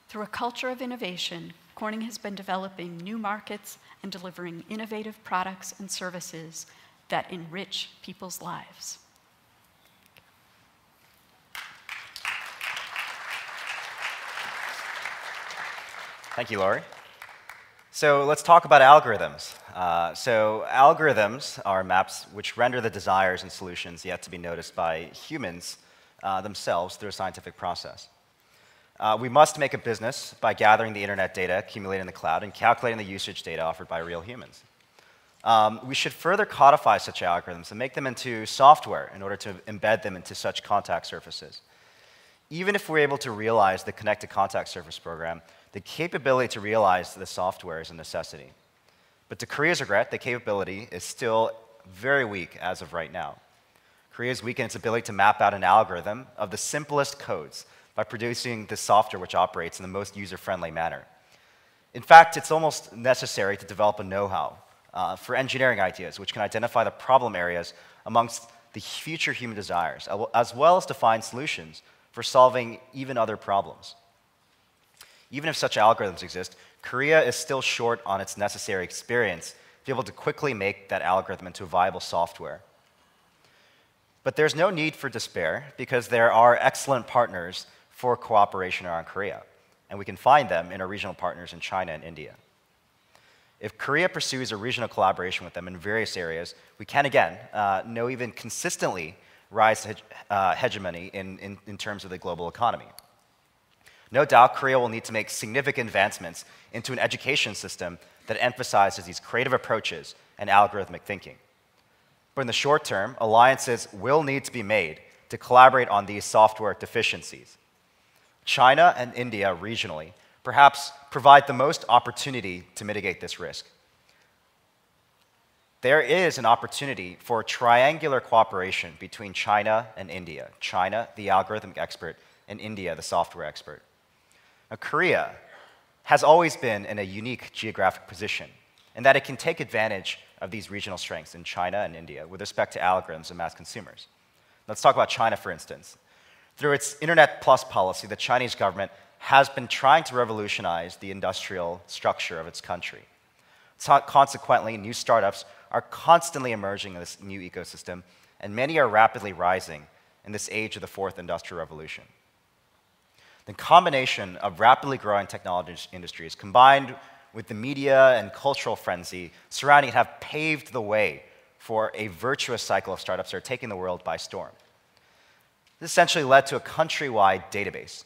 [SPEAKER 7] Through a culture of innovation, Corning has been developing new markets and delivering innovative products and services that enrich people's lives.
[SPEAKER 6] Thank you, Laurie. So let's talk about algorithms. Uh, so algorithms are maps which render the desires and solutions yet to be noticed by humans uh, themselves through a scientific process. Uh, we must make a business by gathering the internet data accumulated in the cloud and calculating the usage data offered by real humans. Um, we should further codify such algorithms and make them into software in order to embed them into such contact surfaces. Even if we're able to realize the connected contact surface program, the capability to realize the software is a necessity. But to Korea's regret, the capability is still very weak as of right now. Korea is weak in its ability to map out an algorithm of the simplest codes by producing the software which operates in the most user friendly manner. In fact, it's almost necessary to develop a know how uh, for engineering ideas which can identify the problem areas amongst the future human desires, as well as to find solutions for solving even other problems. Even if such algorithms exist, Korea is still short on its necessary experience to be able to quickly make that algorithm into a viable software. But there's no need for despair because there are excellent partners for cooperation around Korea, and we can find them in our regional partners in China and India. If Korea pursues a regional collaboration with them in various areas, we can again uh, know even consistently rise to uh, hegemony in, in, in terms of the global economy. No doubt, Korea will need to make significant advancements into an education system that emphasizes these creative approaches and algorithmic thinking. But in the short term, alliances will need to be made to collaborate on these software deficiencies. China and India regionally perhaps provide the most opportunity to mitigate this risk. There is an opportunity for triangular cooperation between China and India. China, the algorithmic expert, and India, the software expert. Now, Korea has always been in a unique geographic position in that it can take advantage of these regional strengths in China and India with respect to algorithms and mass consumers. Let's talk about China, for instance. Through its Internet Plus policy, the Chinese government has been trying to revolutionize the industrial structure of its country. So consequently, new startups are constantly emerging in this new ecosystem, and many are rapidly rising in this age of the fourth industrial revolution. The combination of rapidly growing technology industries combined with the media and cultural frenzy surrounding it have paved the way for a virtuous cycle of startups that are taking the world by storm. This essentially led to a countrywide database,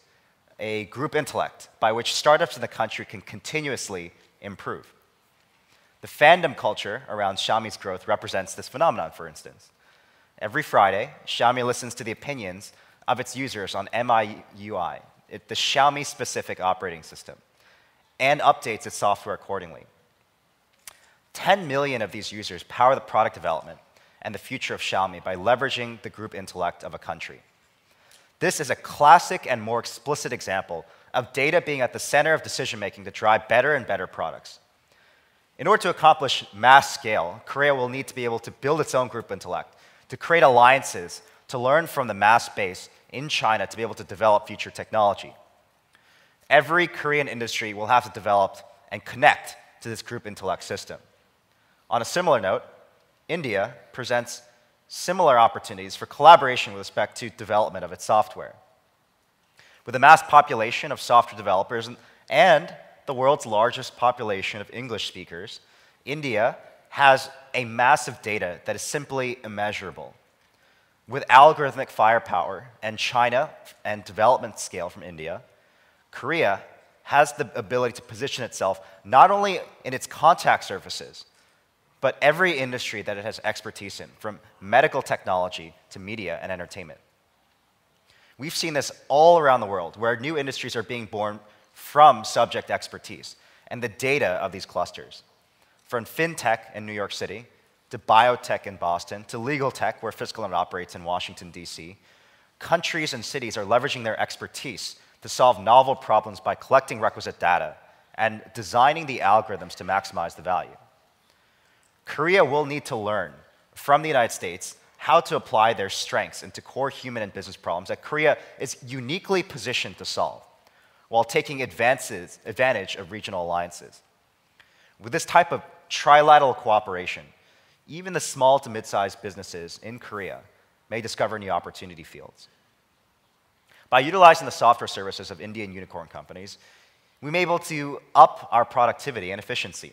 [SPEAKER 6] a group intellect by which startups in the country can continuously improve. The fandom culture around Xiaomi's growth represents this phenomenon, for instance. Every Friday, Xiaomi listens to the opinions of its users on MIUI, it, the Xiaomi specific operating system, and updates its software accordingly. 10 million of these users power the product development and the future of Xiaomi by leveraging the group intellect of a country. This is a classic and more explicit example of data being at the center of decision making to drive better and better products. In order to accomplish mass scale, Korea will need to be able to build its own group intellect, to create alliances, to learn from the mass base in China to be able to develop future technology. Every Korean industry will have to develop and connect to this group intellect system. On a similar note, India presents similar opportunities for collaboration with respect to development of its software. With a mass population of software developers and the world's largest population of English speakers, India has a massive data that is simply immeasurable. With algorithmic firepower and China and development scale from India, Korea has the ability to position itself not only in its contact services, but every industry that it has expertise in, from medical technology to media and entertainment. We've seen this all around the world, where new industries are being born from subject expertise and the data of these clusters. From fintech in New York City, to biotech in Boston, to legal tech, where FiscalNote operates in Washington, D.C., countries and cities are leveraging their expertise to solve novel problems by collecting requisite data and designing the algorithms to maximize the value. Korea will need to learn from the United States how to apply their strengths into core human and business problems that Korea is uniquely positioned to solve while taking advances, advantage of regional alliances. With this type of trilateral cooperation, even the small to mid sized businesses in Korea may discover new opportunity fields. By utilizing the software services of Indian unicorn companies, we may be able to up our productivity and efficiency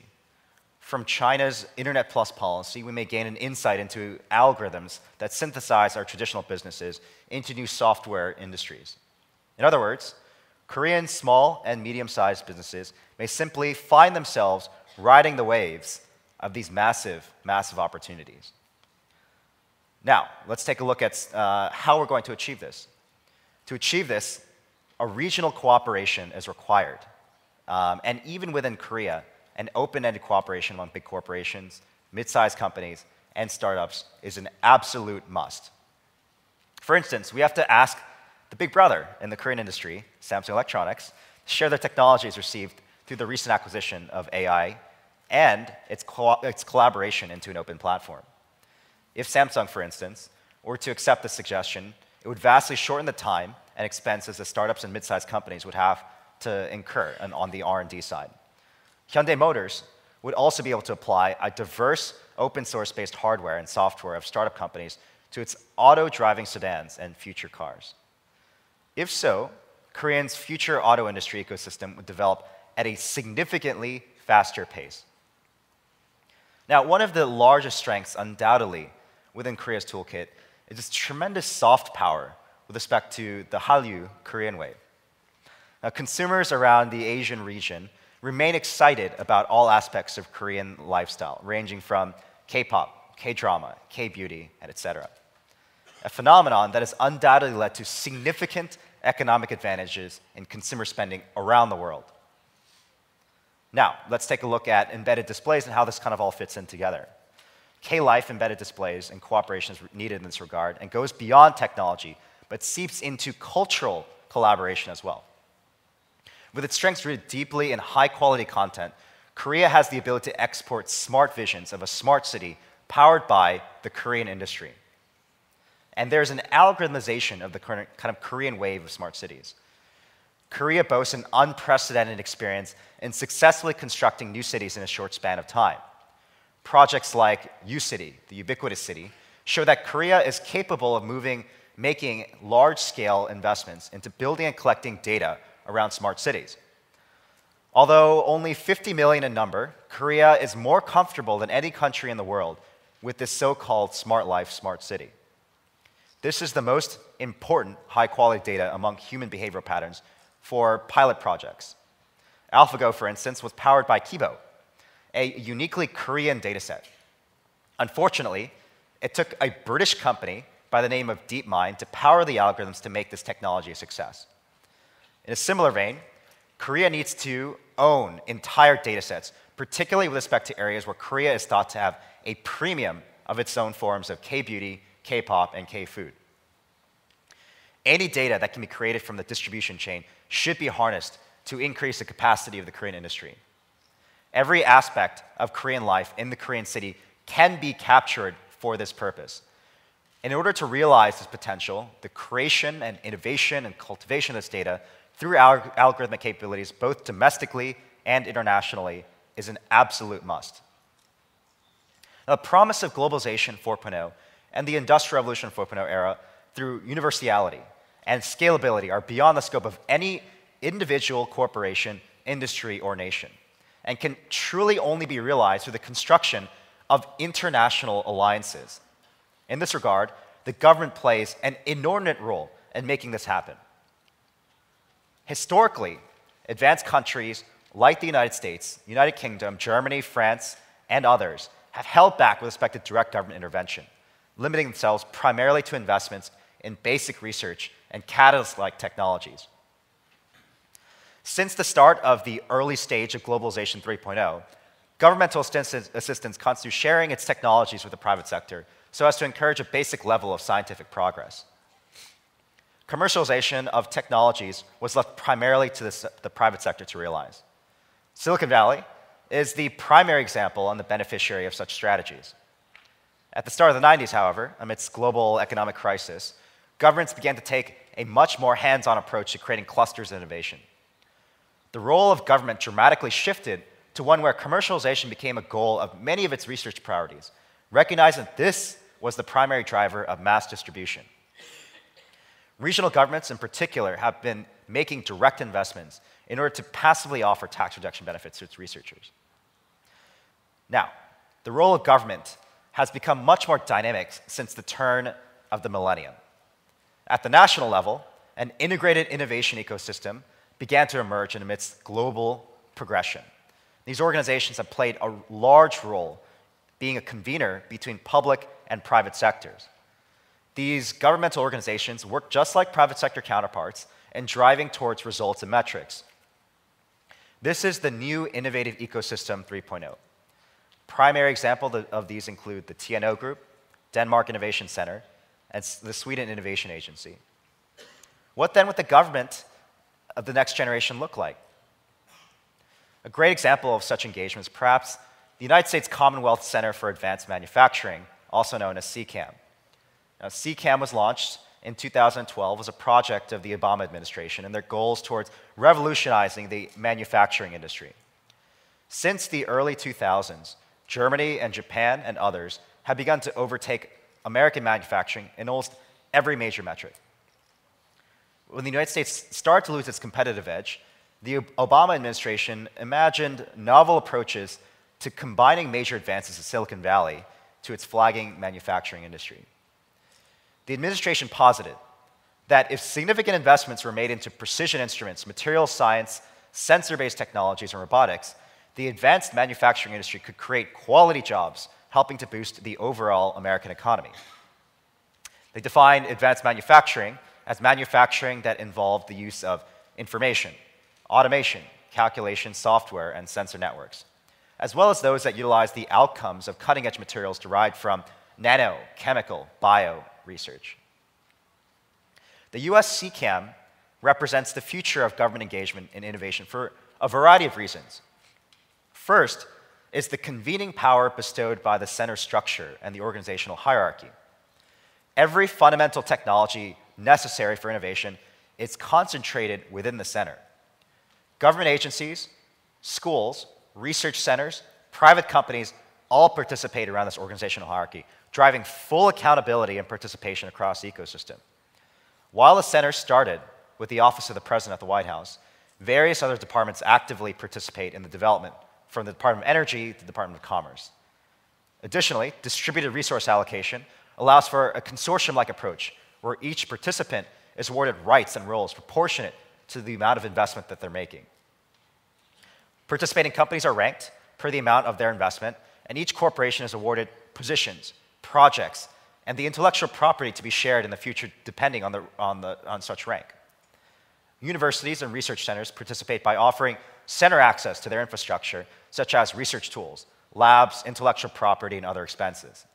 [SPEAKER 6] from China's Internet Plus policy, we may gain an insight into algorithms that synthesize our traditional businesses into new software industries. In other words, Korean small and medium sized businesses may simply find themselves riding the waves of these massive, massive opportunities. Now, let's take a look at uh, how we're going to achieve this. To achieve this, a regional cooperation is required. Um, and even within Korea, an open-ended cooperation among big corporations, mid-sized companies, and startups is an absolute must. For instance, we have to ask the big brother in the Korean industry, Samsung Electronics, to share their technologies received through the recent acquisition of AI and its, co its collaboration into an open platform. If Samsung, for instance, were to accept this suggestion, it would vastly shorten the time and expenses that startups and mid-sized companies would have to incur on the R&D side. Hyundai Motors would also be able to apply a diverse open source based hardware and software of startup companies to its auto driving sedans and future cars. If so, Korean's future auto industry ecosystem would develop at a significantly faster pace. Now, one of the largest strengths, undoubtedly, within Korea's toolkit is its tremendous soft power with respect to the Hallyu Korean wave. Now, consumers around the Asian region remain excited about all aspects of Korean lifestyle, ranging from K pop, K drama, K beauty, and etc. A phenomenon that has undoubtedly led to significant economic advantages in consumer spending around the world. Now, let's take a look at embedded displays and how this kind of all fits in together. K Life embedded displays and cooperation is needed in this regard and goes beyond technology, but seeps into cultural collaboration as well. With its strengths rooted deeply in high quality content, Korea has the ability to export smart visions of a smart city powered by the Korean industry. And there's an algorithmization of the current kind of Korean wave of smart cities. Korea boasts an unprecedented experience in successfully constructing new cities in a short span of time. Projects like U-City, the ubiquitous city, show that Korea is capable of moving, making large-scale investments into building and collecting data around smart cities. Although only 50 million in number, Korea is more comfortable than any country in the world with this so-called smart life, smart city. This is the most important high-quality data among human behavioral patterns for pilot projects. AlphaGo, for instance, was powered by Kibo, a uniquely Korean dataset. Unfortunately, it took a British company by the name of DeepMind to power the algorithms to make this technology a success. In a similar vein, Korea needs to own entire datasets, particularly with respect to areas where Korea is thought to have a premium of its own forms of K-beauty, K-pop, and K-food. Any data that can be created from the distribution chain should be harnessed to increase the capacity of the Korean industry. Every aspect of Korean life in the Korean city can be captured for this purpose. In order to realize this potential, the creation and innovation and cultivation of this data through our algorithmic capabilities, both domestically and internationally, is an absolute must. The promise of globalization 4.0 and the Industrial Revolution 4.0 era through universality and scalability are beyond the scope of any individual corporation, industry, or nation, and can truly only be realized through the construction of international alliances. In this regard, the government plays an inordinate role in making this happen. Historically, advanced countries like the United States, United Kingdom, Germany, France, and others have held back with respect to direct government intervention, limiting themselves primarily to investments in basic research and catalyst like technologies. Since the start of the early stage of globalization 3.0, governmental assistance constitutes sharing its technologies with the private sector so as to encourage a basic level of scientific progress. Commercialization of technologies was left primarily to the, the private sector to realize. Silicon Valley is the primary example and the beneficiary of such strategies. At the start of the 90s, however, amidst global economic crisis, governments began to take a much more hands on approach to creating clusters of innovation the role of government dramatically shifted to one where commercialization became a goal of many of its research priorities, recognizing that this was the primary driver of mass distribution. Regional governments, in particular, have been making direct investments in order to passively offer tax reduction benefits to its researchers. Now, the role of government has become much more dynamic since the turn of the millennium. At the national level, an integrated innovation ecosystem began to emerge amidst global progression. These organizations have played a large role being a convener between public and private sectors. These governmental organizations work just like private sector counterparts in driving towards results and metrics. This is the new innovative ecosystem 3.0. Primary examples of these include the TNO Group, Denmark Innovation Center, and the Sweden Innovation Agency. What then would the government of the next generation look like? A great example of such engagement is perhaps the United States Commonwealth Center for Advanced Manufacturing, also known as CCAM. Now, CCAM was launched in 2012 as a project of the Obama administration and their goals towards revolutionizing the manufacturing industry. Since the early 2000s, Germany and Japan and others have begun to overtake American manufacturing in almost every major metric when the United States started to lose its competitive edge, the Obama administration imagined novel approaches to combining major advances of Silicon Valley to its flagging manufacturing industry. The administration posited that if significant investments were made into precision instruments, materials science, sensor based technologies, and robotics, the advanced manufacturing industry could create quality jobs, helping to boost the overall American economy. They defined advanced manufacturing as manufacturing that involved the use of information, automation, calculation software, and sensor networks, as well as those that utilize the outcomes of cutting edge materials derived from nano, chemical, bio research. The US CCAM represents the future of government engagement in innovation for a variety of reasons. First is the convening power bestowed by the center structure and the organizational hierarchy. Every fundamental technology necessary for innovation is concentrated within the center. Government agencies, schools, research centers, private companies all participate around this organizational hierarchy, driving full accountability and participation across the ecosystem. While the center started with the Office of the President at the White House, various other departments actively participate in the development, from the Department of Energy to the Department of Commerce. Additionally, distributed resource allocation allows for a consortium like approach where each participant is awarded rights and roles proportionate to the amount of investment that they're making. Participating companies are ranked per the amount of their investment, and each corporation is awarded positions, projects, and the intellectual property to be shared in the future depending on, the, on, the, on such rank. Universities and research centers participate by offering center access to their infrastructure, such as research tools, labs, intellectual property, and other expenses.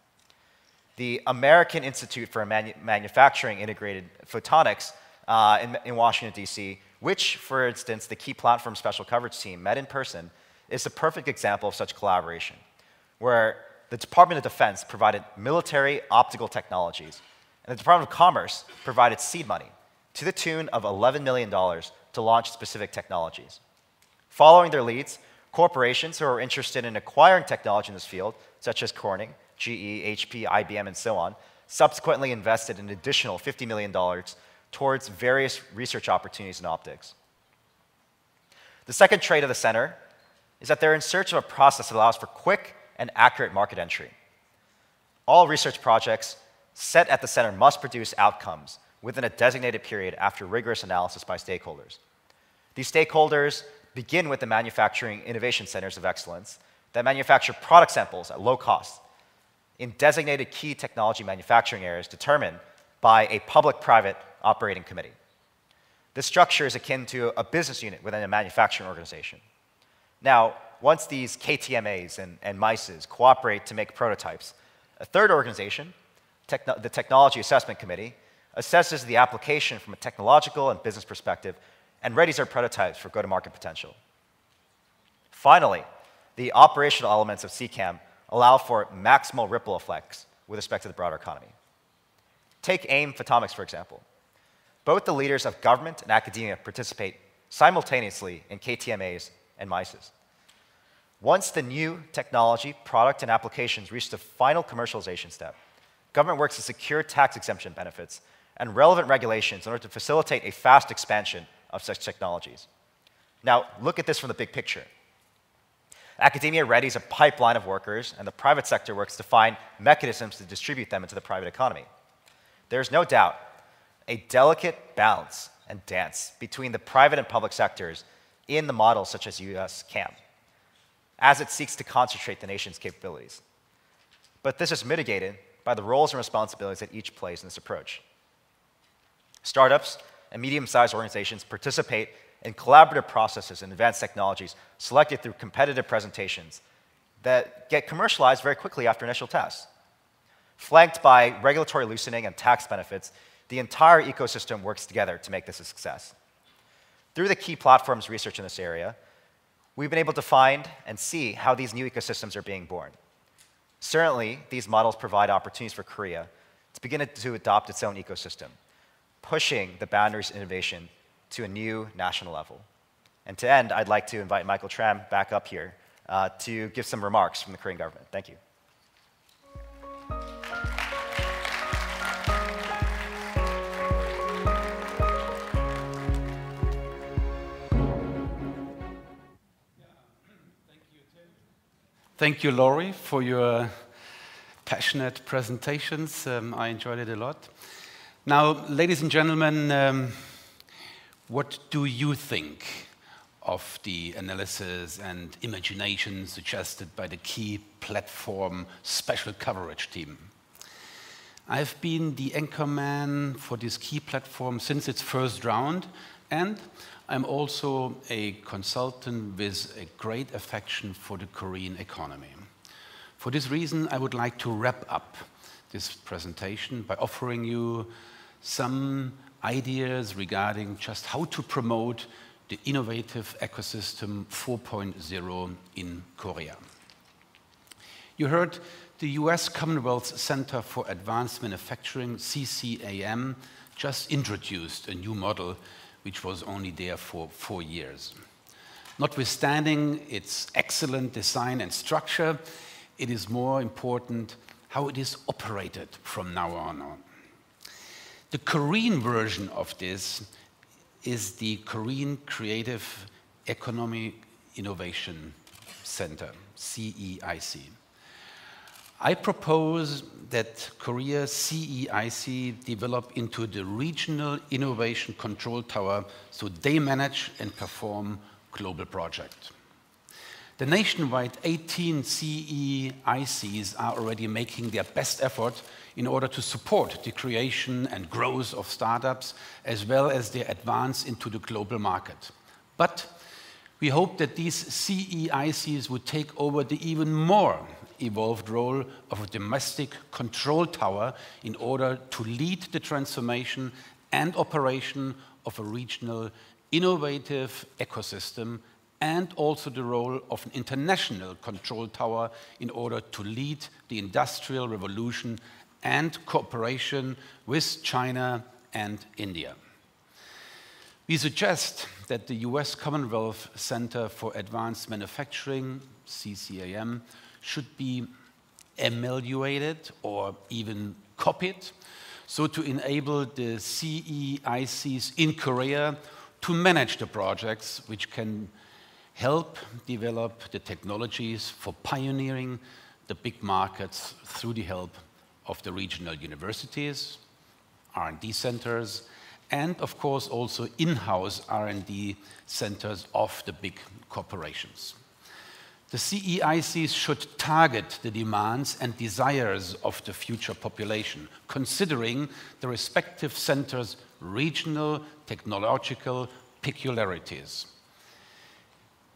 [SPEAKER 6] The American Institute for Manu Manufacturing Integrated Photonics uh, in, in Washington, D.C., which, for instance, the key platform special coverage team met in person, is the perfect example of such collaboration, where the Department of Defense provided military optical technologies, and the Department of Commerce provided seed money to the tune of $11 million to launch specific technologies. Following their leads, corporations who are interested in acquiring technology in this field, such as Corning, GE, HP, IBM, and so on, subsequently invested an additional $50 million towards various research opportunities in optics. The second trait of the center is that they're in search of a process that allows for quick and accurate market entry. All research projects set at the center must produce outcomes within a designated period after rigorous analysis by stakeholders. These stakeholders begin with the manufacturing innovation centers of excellence that manufacture product samples at low cost in designated key technology manufacturing areas determined by a public private operating committee. This structure is akin to a business unit within a manufacturing organization. Now, once these KTMAs and, and MICEs cooperate to make prototypes, a third organization, the Technology Assessment Committee, assesses the application from a technological and business perspective and readies our prototypes for go-to-market potential. Finally, the operational elements of CCAM allow for maximal ripple effects with respect to the broader economy. Take AIM Photonics, for example. Both the leaders of government and academia participate simultaneously in KTMAs and MICEs. Once the new technology, product, and applications reach the final commercialization step, government works to secure tax exemption benefits and relevant regulations in order to facilitate a fast expansion of such technologies. Now, look at this from the big picture. Academia readies a pipeline of workers, and the private sector works to find mechanisms to distribute them into the private economy. There's no doubt a delicate balance and dance between the private and public sectors in the models such as US CCAM, as it seeks to concentrate the nation's capabilities. But this is mitigated by the roles and responsibilities that each plays in this approach. Startups and medium-sized organizations participate in collaborative processes and advanced technologies selected through competitive presentations that get commercialized very quickly after initial tests. Flanked by regulatory loosening and tax benefits, the entire ecosystem works together to make this a success. Through the key platforms research in this area, we've been able to find and see how these new ecosystems are being born. Certainly, these models provide opportunities for Korea to begin to adopt its own ecosystem, pushing the boundaries of innovation to a new national level. And to end, I'd like to invite Michael Tram back up here uh, to give some remarks from the Korean government. Thank you.
[SPEAKER 3] Thank you, Laurie, for your passionate presentations. Um, I enjoyed it a lot. Now, ladies and gentlemen, um, what do you think of the analysis and imagination suggested by the key platform special coverage team? I've been the anchorman for this key platform since its first round, and I'm also a consultant with a great affection for the Korean economy. For this reason, I would like to wrap up this presentation by offering you some ideas regarding just how to promote the innovative ecosystem 4.0 in Korea. You heard the US Commonwealth Center for Advanced Manufacturing, CCAM, just introduced a new model which was only there for four years. Notwithstanding its excellent design and structure, it is more important how it is operated from now on. The Korean version of this is the Korean Creative Economy Innovation Center, CEIC. I propose that Korea CEIC develop into the regional innovation control tower so they manage and perform global projects. The nationwide 18 CEICs are already making their best effort in order to support the creation and growth of startups as well as their advance into the global market. But we hope that these CEICs would take over the even more evolved role of a domestic control tower in order to lead the transformation and operation of a regional innovative ecosystem and also the role of an international control tower in order to lead the industrial revolution and cooperation with China and India. We suggest that the US Commonwealth Center for Advanced Manufacturing, CCAM, should be evaluated or even copied so to enable the CEICs in Korea to manage the projects which can help develop the technologies for pioneering the big markets through the help of the regional universities, R&D centers, and of course also in-house R&D centers of the big corporations. The CEICs should target the demands and desires of the future population, considering the respective centers' regional technological peculiarities.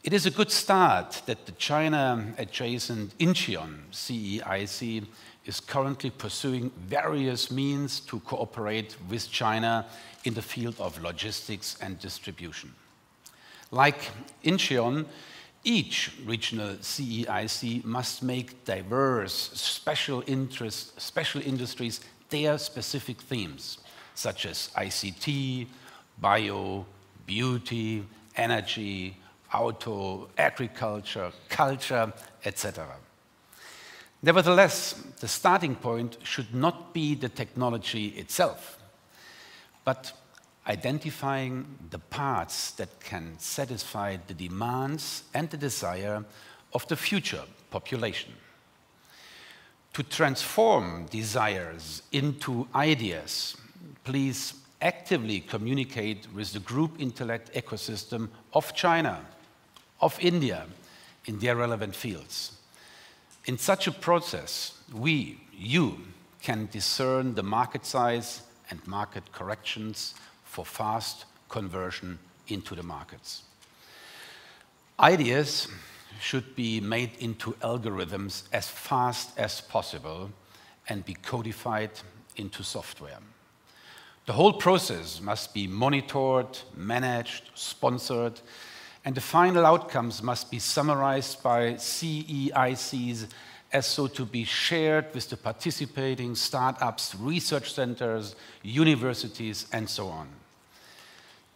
[SPEAKER 3] It is a good start that the China adjacent Incheon CEIC is currently pursuing various means to cooperate with China in the field of logistics and distribution. Like Incheon, each regional CEIC must make diverse special interest, special industries their specific themes, such as ICT, bio, beauty, energy, auto, agriculture, culture, etc. Nevertheless, the starting point should not be the technology itself, but identifying the parts that can satisfy the demands and the desire of the future population. To transform desires into ideas, please actively communicate with the group intellect ecosystem of China of India in their relevant fields. In such a process, we, you, can discern the market size and market corrections for fast conversion into the markets. Ideas should be made into algorithms as fast as possible and be codified into software. The whole process must be monitored, managed, sponsored, and the final outcomes must be summarized by CEICs as so to be shared with the participating startups, research centers, universities, and so on.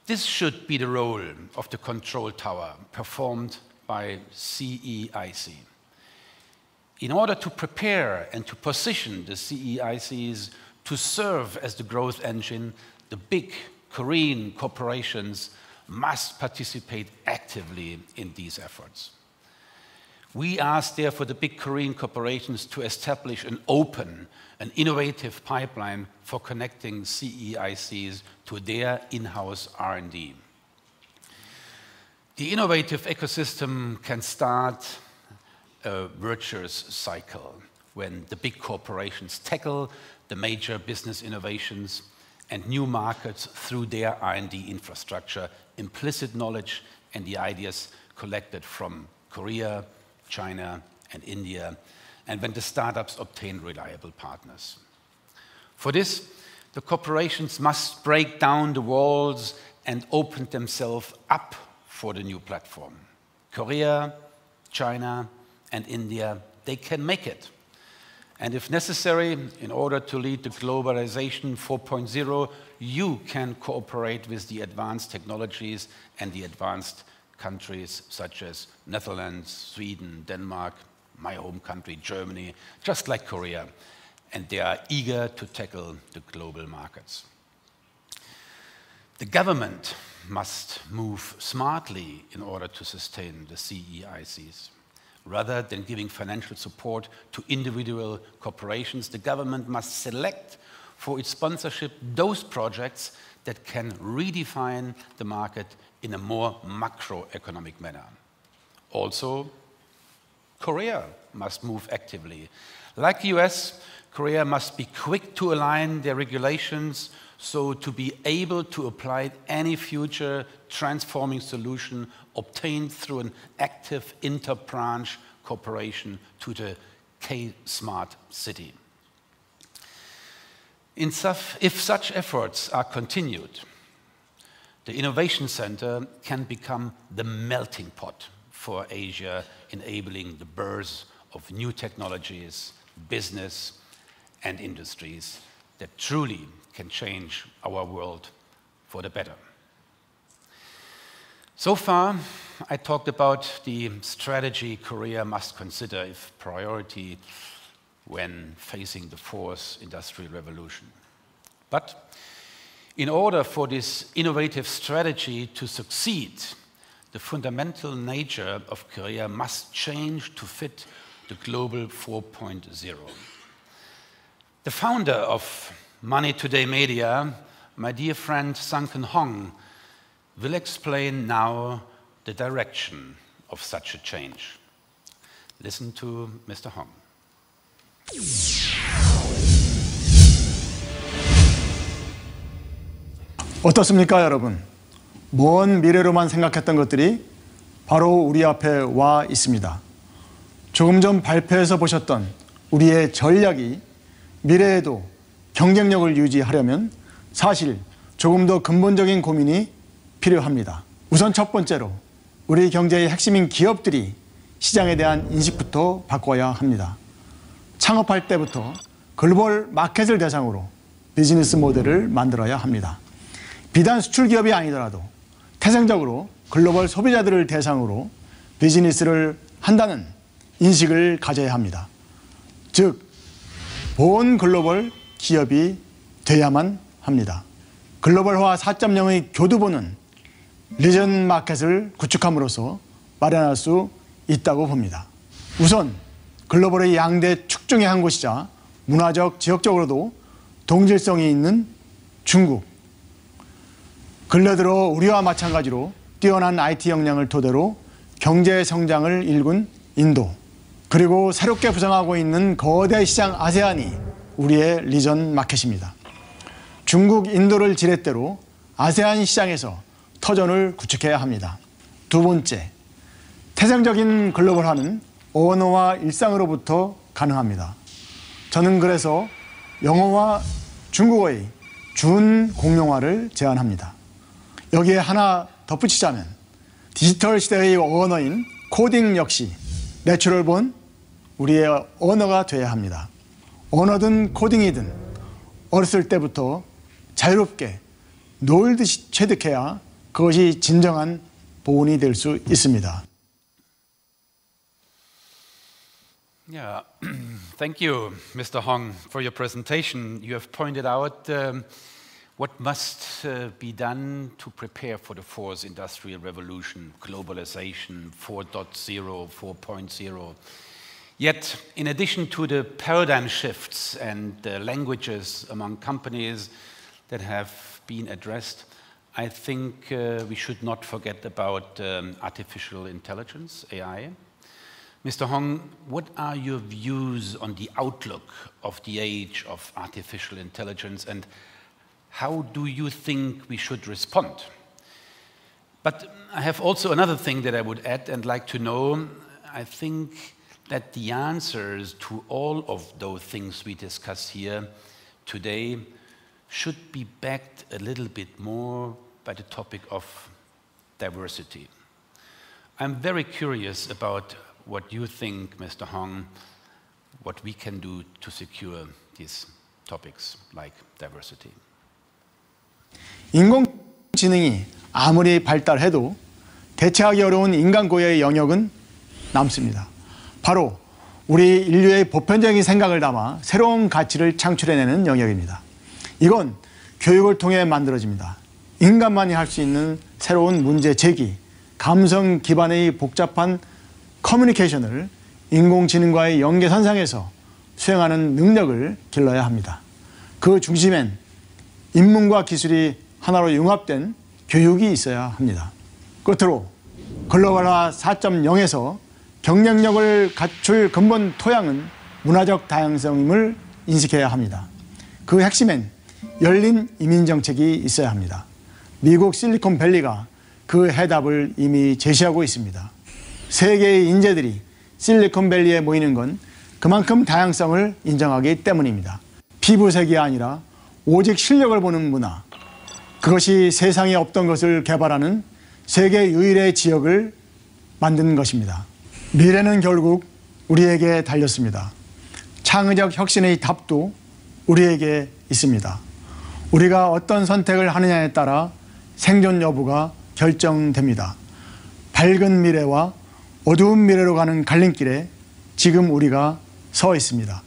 [SPEAKER 3] This should be the role of the control tower performed by CEIC. In order to prepare and to position the CEICs to serve as the growth engine, the big Korean corporations must participate actively in these efforts. We ask, therefore, the big Korean corporations to establish an open and innovative pipeline for connecting CEICs to their in-house R&D. The innovative ecosystem can start a virtuous cycle when the big corporations tackle the major business innovations and new markets through their R&D infrastructure, implicit knowledge and the ideas collected from Korea, China and India, and when the startups obtain reliable partners. For this, the corporations must break down the walls and open themselves up for the new platform. Korea, China, and India, they can make it. And if necessary, in order to lead the globalization 4.0, you can cooperate with the advanced technologies and the advanced countries such as Netherlands, Sweden, Denmark, my home country, Germany, just like Korea. And they are eager to tackle the global markets. The government must move smartly in order to sustain the CEICs. Rather than giving financial support to individual corporations, the government must select for its sponsorship those projects that can redefine the market in a more macroeconomic manner. Also, Korea must move actively. Like the US, Korea must be quick to align their regulations so to be able to apply any future transforming solution obtained through an active inter-branch cooperation to the K-Smart City. if such efforts are continued, the Innovation Center can become the melting pot for Asia, enabling the birth of new technologies, business, and industries that truly can change our world for the better. So far, I talked about the strategy Korea must consider if priority when facing the fourth industrial revolution. But in order for this innovative strategy to succeed, the fundamental nature of Korea must change to fit the global 4.0. The founder of Money Today Media, my dear friend Sunken Hong, will explain now the direction of such a change. Listen to Mr. Hong.
[SPEAKER 8] 어떻습니까, 여러분? 먼 미래로만 생각했던 것들이 바로 우리 앞에 와 있습니다. 조금 전 발표에서 보셨던 우리의 전략이 미래에도 경쟁력을 유지하려면 사실 조금 더 근본적인 고민이 필요합니다. 우선 첫 번째로 우리 경제의 핵심인 기업들이 시장에 대한 인식부터 바꿔야 합니다. 창업할 때부터 글로벌 마켓을 대상으로 비즈니스 모델을 만들어야 합니다. 비단 수출 기업이 아니더라도 태생적으로 글로벌 소비자들을 대상으로 비즈니스를 한다는 인식을 가져야 합니다. 즉, 본 글로벌 기업이 돼야만 합니다. 글로벌화 4.0의 교두보는 리전 마켓을 구축함으로써 마련할 수 있다고 봅니다. 우선 글로벌의 양대 축 중의 한 곳이자 문화적, 지역적으로도 동질성이 있는 중국. 근래 들어 우리와 마찬가지로 뛰어난 IT 역량을 토대로 경제 성장을 일군 인도. 그리고 새롭게 부상하고 있는 거대 시장 아세안이 우리의 리전 마켓입니다. 중국, 인도를 지렛대로 아세안 시장에서 터전을 구축해야 합니다. 두 번째, 태생적인 글로벌화는 언어와 일상으로부터 가능합니다. 저는 그래서 영어와 중국어의 준 공용화를 제안합니다. 여기에 하나 덧붙이자면 디지털 시대의 언어인 코딩 역시 내추럴본 우리의 언어가 되어야 합니다. 언어든 코딩이든 어렸을 때부터 자유롭게 놀듯이 체득해야 그것이 진정한 보온이 될 수 있습니다.
[SPEAKER 3] Yeah, thank you, Mr. Hong, for your presentation. You have pointed out um, what must uh, be done to prepare for the fourth industrial revolution, globalization 4.0, 4.0. Yet, in addition to the paradigm shifts and the languages among companies that have been addressed, I think uh, we should not forget about um, artificial intelligence, AI. Mr. Hong, what are your views on the outlook of the age of artificial intelligence and how do you think we should respond? But I have also another thing that I would add and like to know. I think that the answers to all of those things we discuss here today should be backed a little bit more by the topic of diversity. I'm very curious about what you think, Mr. Hong. what we can do to secure these topics like diversity.
[SPEAKER 8] 인공지능이 아무리 발달해도 대체하기 어려운 인간 고유의 영역은 남습니다. 바로 우리 인류의 보편적인 생각을 담아 새로운 가치를 창출해내는 영역입니다. 이건 교육을 통해 만들어집니다. 인간만이 할 수 있는 새로운 문제 제기, 감성 기반의 복잡한 커뮤니케이션을 인공지능과의 연계선상에서 수행하는 능력을 길러야 합니다. 그 중심엔 인문과 기술이 하나로 융합된 교육이 있어야 합니다. 끝으로 글로벌화 4.0에서 경쟁력을 갖출 근본 토양은 문화적 다양성임을 인식해야 합니다. 그 핵심엔 열린 이민 정책이 있어야 합니다. 미국 실리콘밸리가 그 해답을 이미 제시하고 있습니다. 세계의 인재들이 실리콘밸리에 모이는 건 그만큼 다양성을 인정하기 때문입니다. 피부색이 아니라 오직 실력을 보는 문화. 그것이 세상에 없던 것을 개발하는 세계 유일의 지역을 만든 것입니다. 미래는 결국 우리에게 달렸습니다. 창의적 혁신의 답도 우리에게 있습니다. 우리가 어떤 선택을 하느냐에 따라 생존 여부가 결정됩니다. 밝은 미래와 어두운 미래로 가는 갈림길에 지금 우리가 서 있습니다.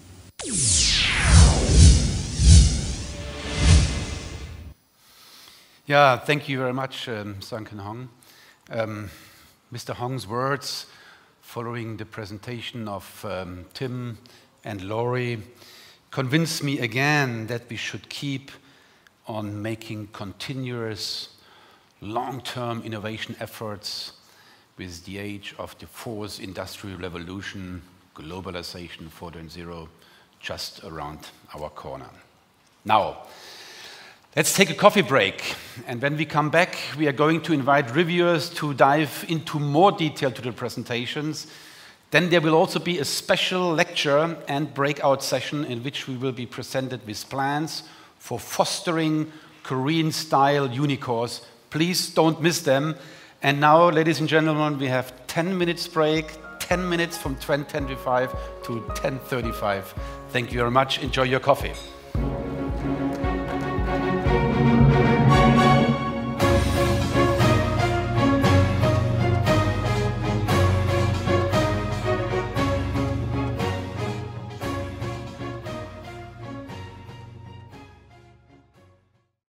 [SPEAKER 3] Yeah, thank you very much, um, Sunken Hong. Um, Mr. Hong's words following the presentation of um, Tim and Laurie convinced me again that we should keep on making continuous long-term innovation efforts with the age of the fourth industrial revolution, globalization 4.0, just around our corner. Now, let's take a coffee break. And when we come back, we are going to invite reviewers to dive into more detail to the presentations. Then there will also be a special lecture and breakout session in which we will be presented with plans for fostering Korean style unicorns. Please don't miss them. And now, ladies and gentlemen, we have 10 minutes break, 10 minutes from 10.25 to 10.35. Thank you very much. Enjoy your coffee.